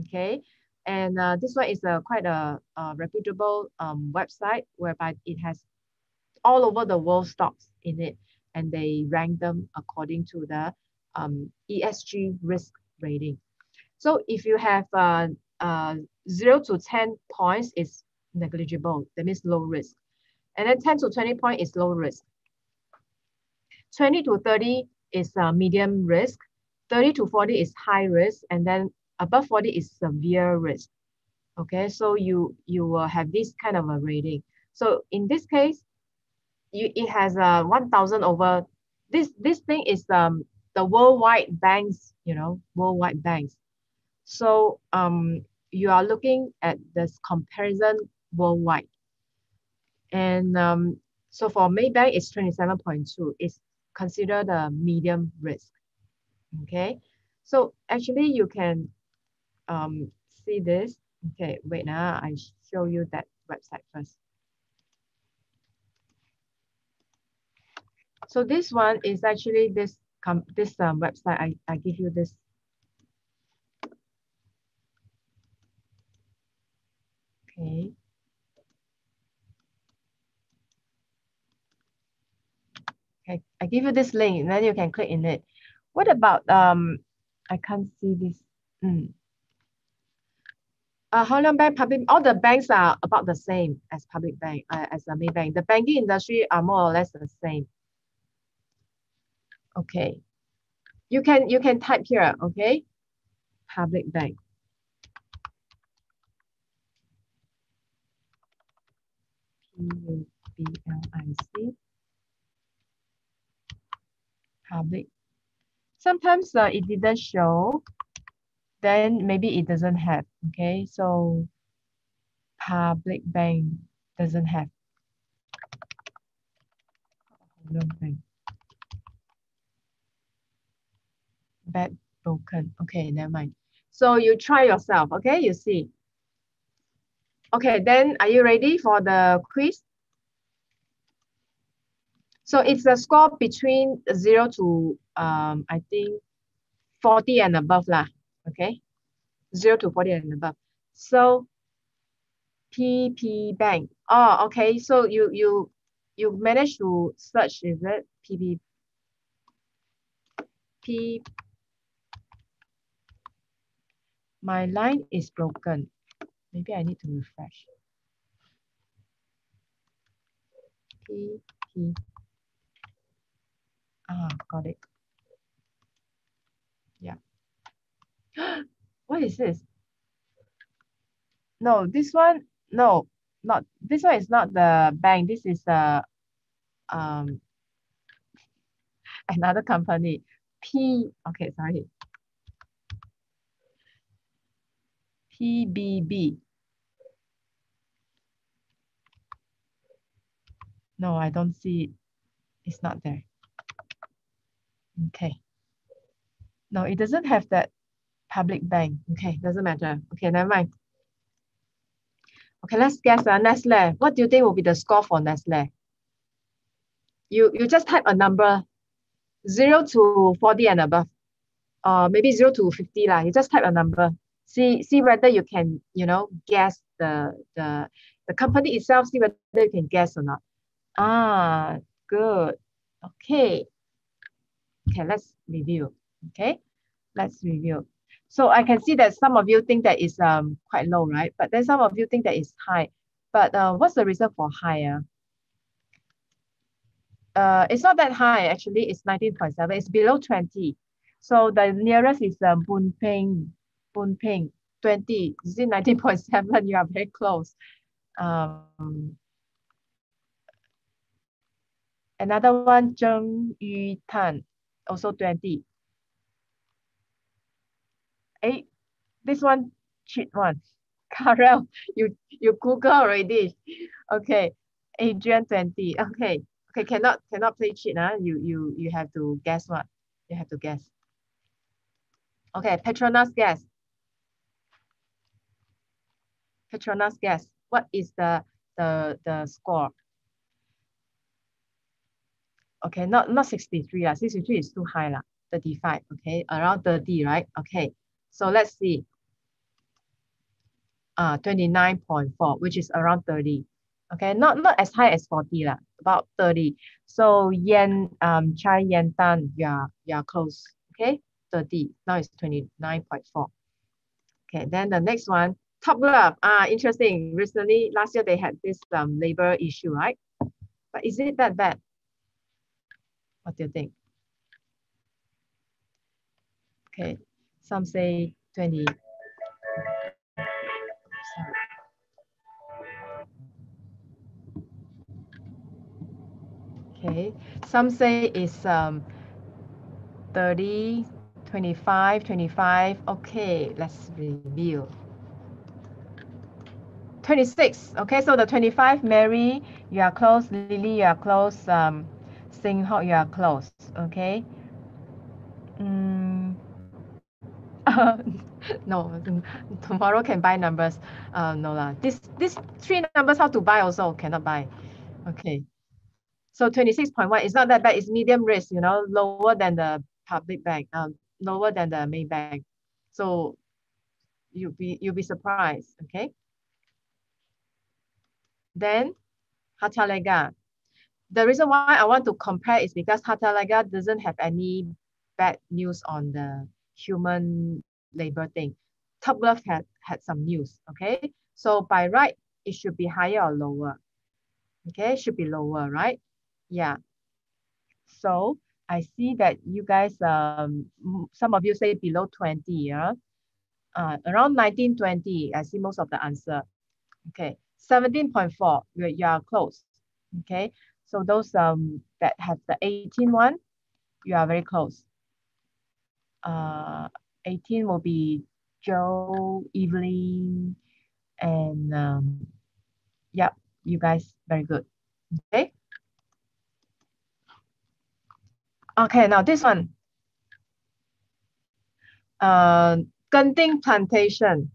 Okay, and uh, this one is a quite a, a reputable um, website whereby it has all over the world stocks in it, and they rank them according to the um, ESG risk rating. So if you have uh, uh, zero to 10 points is negligible, that means low risk. And then 10 to 20 point is low risk. 20 to 30 is uh, medium risk. 30 to 40 is high risk. And then above 40 is severe risk. Okay, so you, you will have this kind of a rating. So in this case, you, it has a uh, 1,000 over, this, this thing is um, the worldwide banks, you know, worldwide banks. So um, you are looking at this comparison worldwide. And um, so for Maybank, it's 27.2. It's considered a medium risk. Okay, so actually you can um, see this. Okay, wait now, I show you that website first. So this one is actually this com this um, website. I, I give you this. Okay. Okay, I give you this link and then you can click in it. What about, um, I can't see this. Mm. Uh, Hong Leong Bank, public, all the banks are about the same as public bank, uh, as a Maybank. The banking industry are more or less the same. Okay. You can, you can type here, okay? public bank. P-U-B-L-I-C. Public. Sometimes uh, it didn't show, then maybe it doesn't have, okay? So public bank doesn't have. Bank. Bad broken. Okay, never mind. So you try yourself, okay? You see. Okay, then are you ready for the quiz? So it's a score between 0 to, um, I think, 40 and above lah, okay? 0 to 40 and above. So PP Bank. Oh, okay. So you you you managed to search, is it? PP P my line is broken. Maybe I need to refresh. P P Ah, got it. Yeah. (gasps) what is this? No, this one no, not this one is not the bank. This is the um (laughs) another company. P okay, sorry. PBB. No, I don't see it. It's not there. Okay. No, it doesn't have that public bank. Okay, doesn't matter. Okay, never mind. Okay, let's guess uh, Nestle. What do you think will be the score for Nestle? You, you just type a number, 0 to 40 and above. Uh, maybe 0 to 50. Lah. You just type a number. See, see whether you can, you know, guess the, the, the company itself, see whether you can guess or not. Ah, good. Okay. Okay, let's review. Okay, let's review. So I can see that some of you think that is um quite low, right? But then some of you think that is high. But uh, what's the reason for higher? Uh, it's not that high, actually. It's 19.7. It's below 20. So the nearest is um, Boon Ping, Boon Ping, 20. Is it 19.7? You are very close. Um, another one, Zheng Yu Tan, also 20. Hey, this one cheat one. (laughs) Karel, you you Google already. Okay, Adrian 20. Okay, okay, cannot cannot play cheat. Huh? You you you have to guess what? You have to guess. Okay, Petronas guess. Petronas guess. What is the the the score? Okay, not not 63. Uh, 63 is too high. La. 35. Okay, around 30, right? Okay. So let's see. Uh, 29.4, which is around 30. Okay, not, not as high as 40, lah, about 30. So Yen, um, Chai Yen Tan, you are, you are close. Okay, 30. Now it's 29.4. Okay, then the next one, Top Glove. Ah, interesting. Recently, last year they had this um, labor issue, right? But is it that bad? What do you think? Okay, some say 20. Okay, some say it's um, 30, 25, 25. Okay, let's review. 26. Okay, so the 25, Mary, you are close. Lily, you are close. Um, Sing Ho, you are close. Okay. Mm. (laughs) no, (laughs) tomorrow can buy numbers. Uh, no lah. This this three numbers how to buy also cannot buy. Okay. So 26.1 is not that bad. It's medium risk, you know, lower than the public bank, um, lower than the main bank. So you'll be you'll be surprised. Okay. Then Hartalega. The reason why I want to compare is because Hartalega doesn't have any bad news on the human labor thing. Top Glove had, had some news, okay? So by right, it should be higher or lower. Okay, it should be lower, right? Yeah. So I see that you guys, um, some of you say below 20, yeah? uh, around 1920, I see most of the answer. Okay, 17.4, you, you are close. Okay, so those um that have the 18 one, you are very close. Uh, 18 will be Joe, Evelyn, and um, yeah, you guys very good. Okay. Okay, now this one. Uh, Genting Plantation.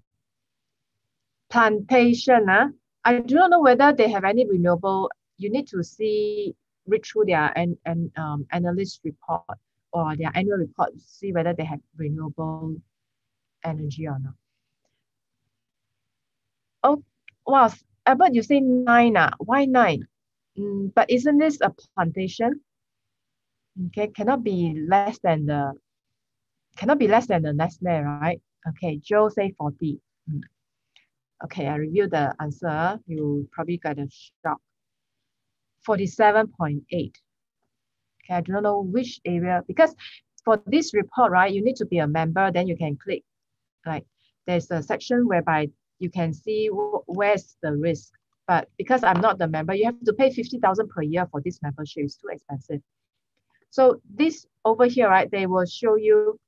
Plantation, uh, I do not know whether they have any renewable. You need to see, read through their and and um, analyst report or their annual report, see whether they have renewable energy or not. Oh, wow, Albert, you say nine, ah? why nine? Mm, but isn't this a plantation? Okay, cannot be less than the cannot be less than the Nestle, right? Okay, Joe say 40. Mm. Okay, I review the answer. You probably got a shock. 47.8. Okay, I do not know which area, because for this report, right, you need to be a member, then you can click. Like there's a section whereby you can see where's the risk. But because I'm not the member, you have to pay 50,000 per year for this membership. It's too expensive. So this over here, right, they will show you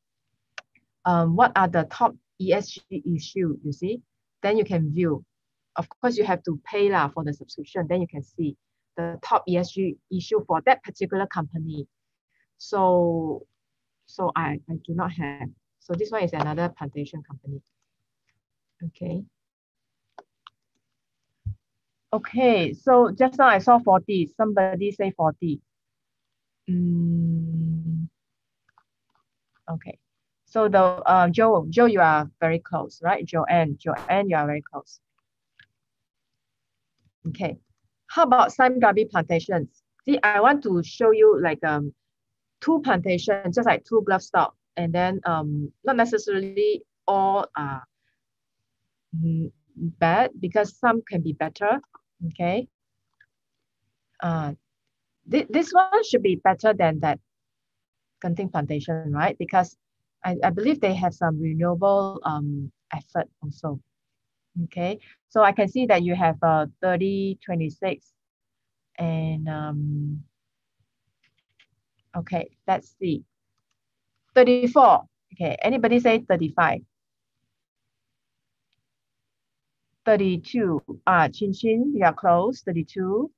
um, what are the top ESG issue, you see? Then you can view. Of course, you have to pay lah for the subscription. Then you can see the top ESG issue for that particular company. So, so I, I do not have. So this one is another plantation company. Okay. Okay, so just now I saw 40. Somebody say 40. Mm, okay. So the uh, Joe, Joe, you are very close, right? Joanne, Joanne, you are very close. Okay. How about Sime Darby plantations? See, I want to show you like um two plantations, just like two glove stock, and then um not necessarily all are bad because some can be better. Okay. Uh, th this one should be better than that Genting plantation, right? Because I, I believe they have some renewable um, effort also. Okay, so I can see that you have uh, 30, 26, and um, okay, let's see. 34, okay, anybody say 35? 32, ah, Chin Chin, you are close, 32.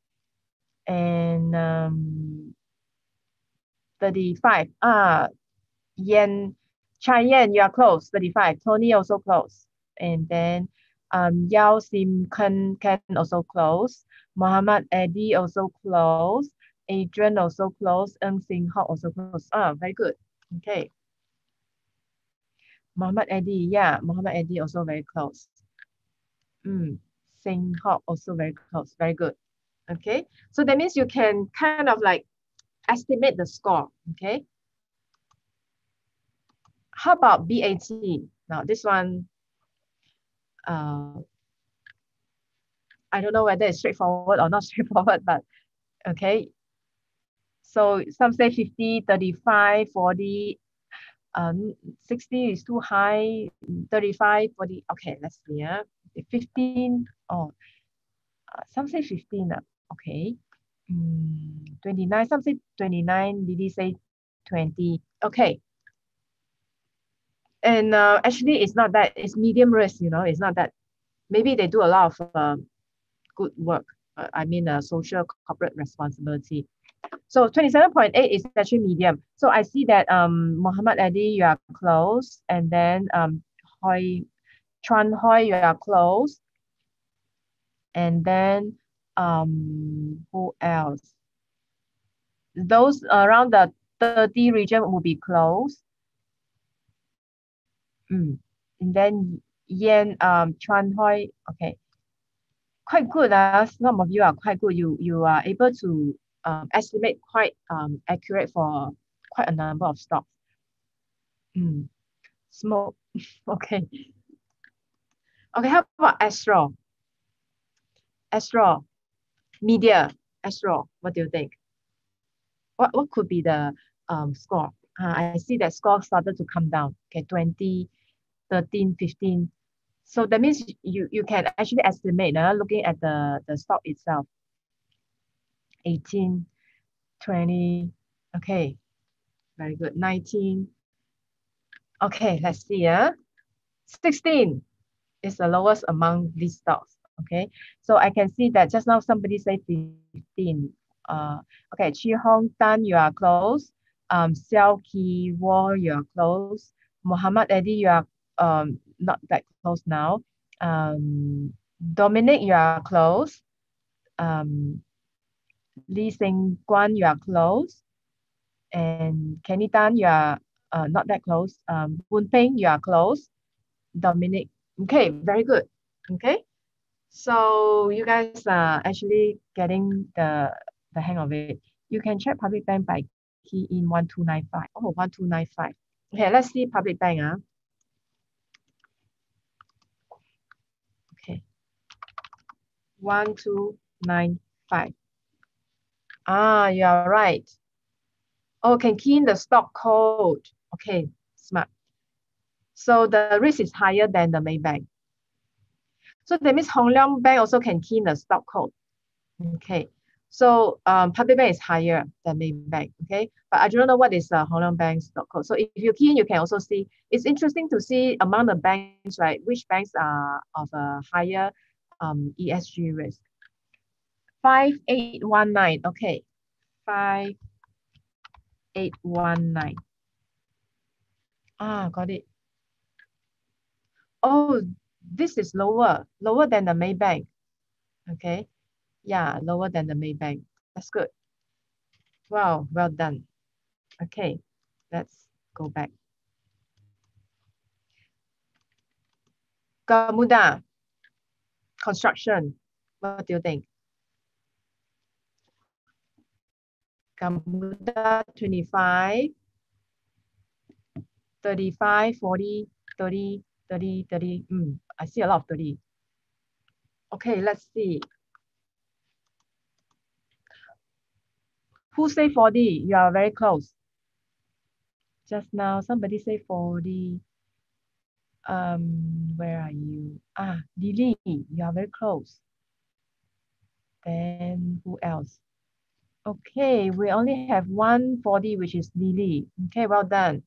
And um, 35, ah, Yen, Chai Yen, you are close, 35. Tony also close. And then um, Yao Sim Ken, Ken also close. Muhammad Eddie also close. Adrian also close. Eng Sing Ho also close. Ah, very good. Okay. Muhammad Eddie, yeah, Muhammad Eddie also very close. Mm, Sing Ho also very close. Very good. Okay. So that means you can kind of like estimate the score. Okay. How about BAT? Now this one, uh, I don't know whether it's straightforward or not (laughs) straightforward, but okay. So some say 50, 35, 40, um, 60 is too high, 35, 40. Okay, let's see. Yeah. 15, oh, uh, some say 15. Uh, okay. Mm, 29, some say 29, Did say 20. Okay and uh, actually it's not that it's medium risk you know it's not that maybe they do a lot of uh, good work uh, i mean uh, social corporate responsibility. So 27.8 is actually medium. So i see that um muhammad adi you are close and then um Hoi, Chuan Hoi, you are close. And then um who else? Those around the 30 region will be close Mm. And then Yan um Chuan Hoi, okay. Quite good. Uh, some of you are quite good. You you are able to um, estimate quite um accurate for quite a number of stocks. Mm. Smoke. (laughs) okay. Okay, how about Astro? Astro, media, Astro, what do you think? What, what could be the um, score? Uh, I see that score started to come down. Okay, 20, 13, 15. So that means you, you can actually estimate uh, looking at the, the stock itself. 18, 20, okay, very good. 19, okay, let's see. Uh, 16 is the lowest among these stocks. Okay, so I can see that just now somebody said 15. Uh, okay, Chi Hong Tan, you are close. Um, Xiao Ki Wo, you are close. Muhammad Eddie, you are um, not that close now. Um, Dominic, you are close. Um, Lee Seng Guan, you are close. And Kenny Tan, you are uh, not that close. Um, Boon Peng, you are close. Dominic, okay, very good. Okay, so you guys are actually getting the, the hang of it. You can check public bank by key in 1295. Oh, 1295. Okay, let's see public bank. Uh. Okay. 1295. Ah, you are right. Oh, can key in the stock code. Okay, smart. So the risk is higher than the Maybank. So that means Hong Leong Bank also can key in the stock code. Okay. So um, public bank is higher than Maybank. Okay. But I don't know what is the Hong Leong Bank's stock code. So if you key in, you can also see, it's interesting to see among the banks, right, which banks are of a higher um, ESG risk. 5819. Okay. 5819. Ah, got it. Oh, this is lower, lower than the Maybank. Okay. Yeah, lower than the Maybank. That's good. Wow, well done. Okay, let's go back. Gamuda, construction. What do you think? Gamuda 25, 35, 40, 30, 30, 30. Mm, I see a lot of 30. Okay, let's see. Who say 40? You are very close. Just now, somebody say 40. Um, where are you? Ah, Lily, you are very close. Then who else? Okay, we only have 140, which is Lily. Okay, well done.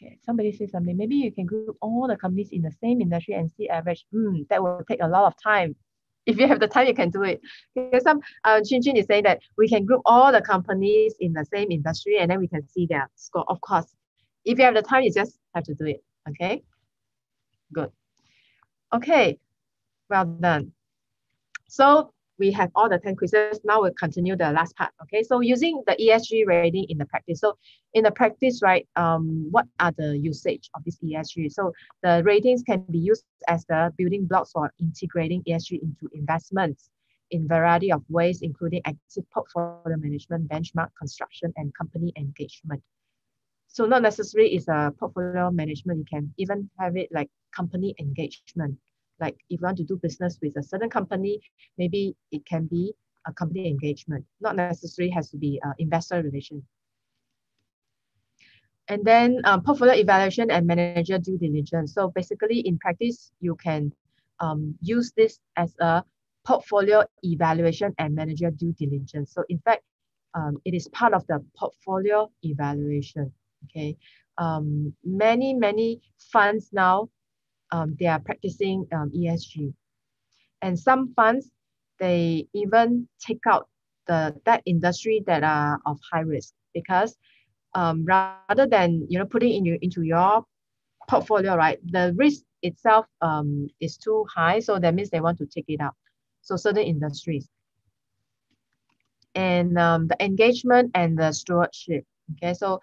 Okay, somebody say something. Maybe you can group all the companies in the same industry and see average. Hmm, that will take a lot of time. If you have the time, you can do it. Because some uh, Chin is saying that we can group all the companies in the same industry and then we can see their score. Of course, if you have the time, you just have to do it. Okay, good. Okay, well done. So we have all the 10 quizzes. Now we'll continue the last part. Okay, so using the ESG rating in the practice. So in the practice, right, um, what are the usage of this ESG? So the ratings can be used as the building blocks for integrating ESG into investments in variety of ways, including active portfolio management, benchmark construction, and company engagement. So not necessarily is a portfolio management. You can even have it like company engagement like if you want to do business with a certain company, maybe it can be a company engagement, not necessarily has to be uh, investor relation. And then um, portfolio evaluation and manager due diligence. So basically in practice, you can um, use this as a portfolio evaluation and manager due diligence. So in fact, um, it is part of the portfolio evaluation. Okay, um, many many funds now um, they are practicing um, ESG. And some funds, they even take out the that industry that are of high risk because um, rather than you know putting in your, into your portfolio, right, the risk itself um, is too high. So that means they want to take it out. So certain industries. And um, the engagement and the stewardship. Okay, so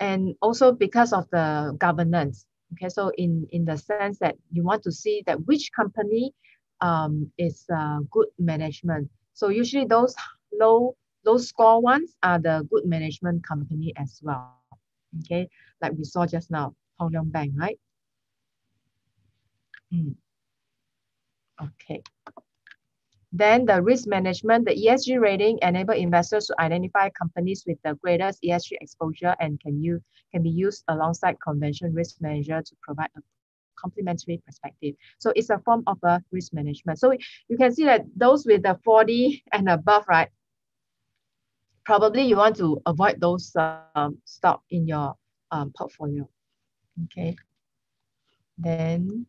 and also because of the governance, Okay, so in, in the sense that you want to see that which company um, is uh, good management. So usually those low low score ones are the good management company as well. Okay, like we saw just now, Hong Leong Bank, right? Mm. Okay. Then the risk management, the ESG rating enable investors to identify companies with the greatest ESG exposure and can you can be used alongside conventional risk manager to provide a complementary perspective. So it's a form of a risk management. So you can see that those with the 40 and above, right? Probably you want to avoid those um, stock in your um, portfolio. Okay. Then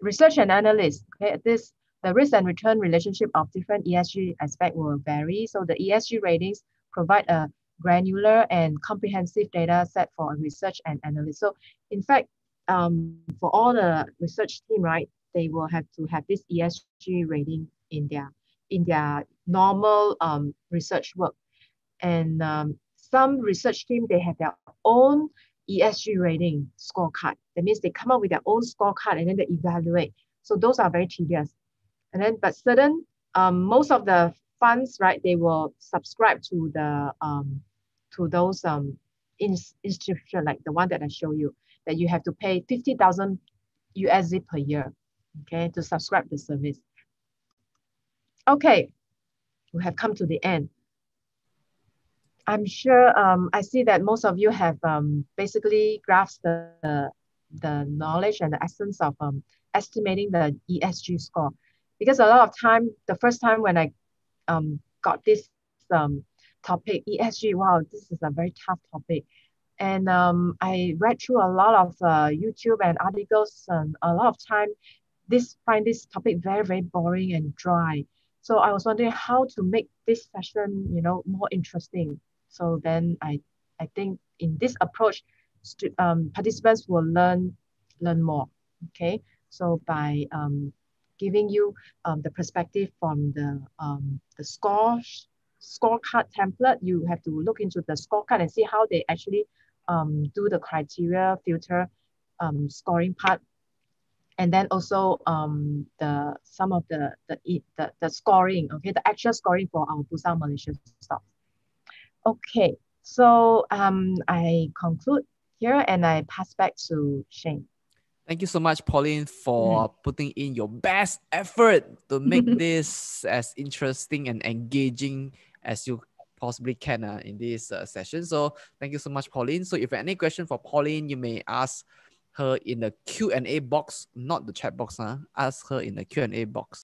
research and analyst. Okay, this the risk and return relationship of different ESG aspect will vary. So the ESG ratings provide a granular and comprehensive data set for research and analysis. So in fact, um, for all the research team, right, they will have to have this ESG rating in their in their normal um, research work. And um, some research team, they have their own ESG rating scorecard. That means they come up with their own scorecard and then they evaluate. So those are very tedious. And then, but certain, um, most of the funds, right, they will subscribe to the um, to those um, in, institution like the one that I show you that you have to pay 50,000 USD per year, okay, to subscribe the service. Okay, we have come to the end. I'm sure um, I see that most of you have um, basically grasped the, the, the knowledge and the essence of um, estimating the ESG score. Because a lot of time, the first time when I um, got this um, topic, ESG, wow, this is a very tough topic. And um, I read through a lot of uh, YouTube and articles, and a lot of time, this find this topic very very boring and dry. So I was wondering how to make this session, you know, more interesting. So then I, I think in this approach, um, participants will learn learn more. Okay, so by um, giving you um, the perspective from the um, the score scorecard template, you have to look into the scorecard and see how they actually um, do the criteria filter um, scoring part. And then also um, the some of the, the the the scoring okay the actual scoring for our Bursa Malaysia stocks okay so um, I conclude here and I pass back to Shane Thank you so much, Pauline, for mm. putting in your best effort to make (laughs) this as interesting and engaging as you possibly can uh, in this uh, session. So thank you so much, Pauline. So if you have any question for Pauline, you may ask her in the Q&A box, not the chat box. Huh? Ask her in the Q&A box.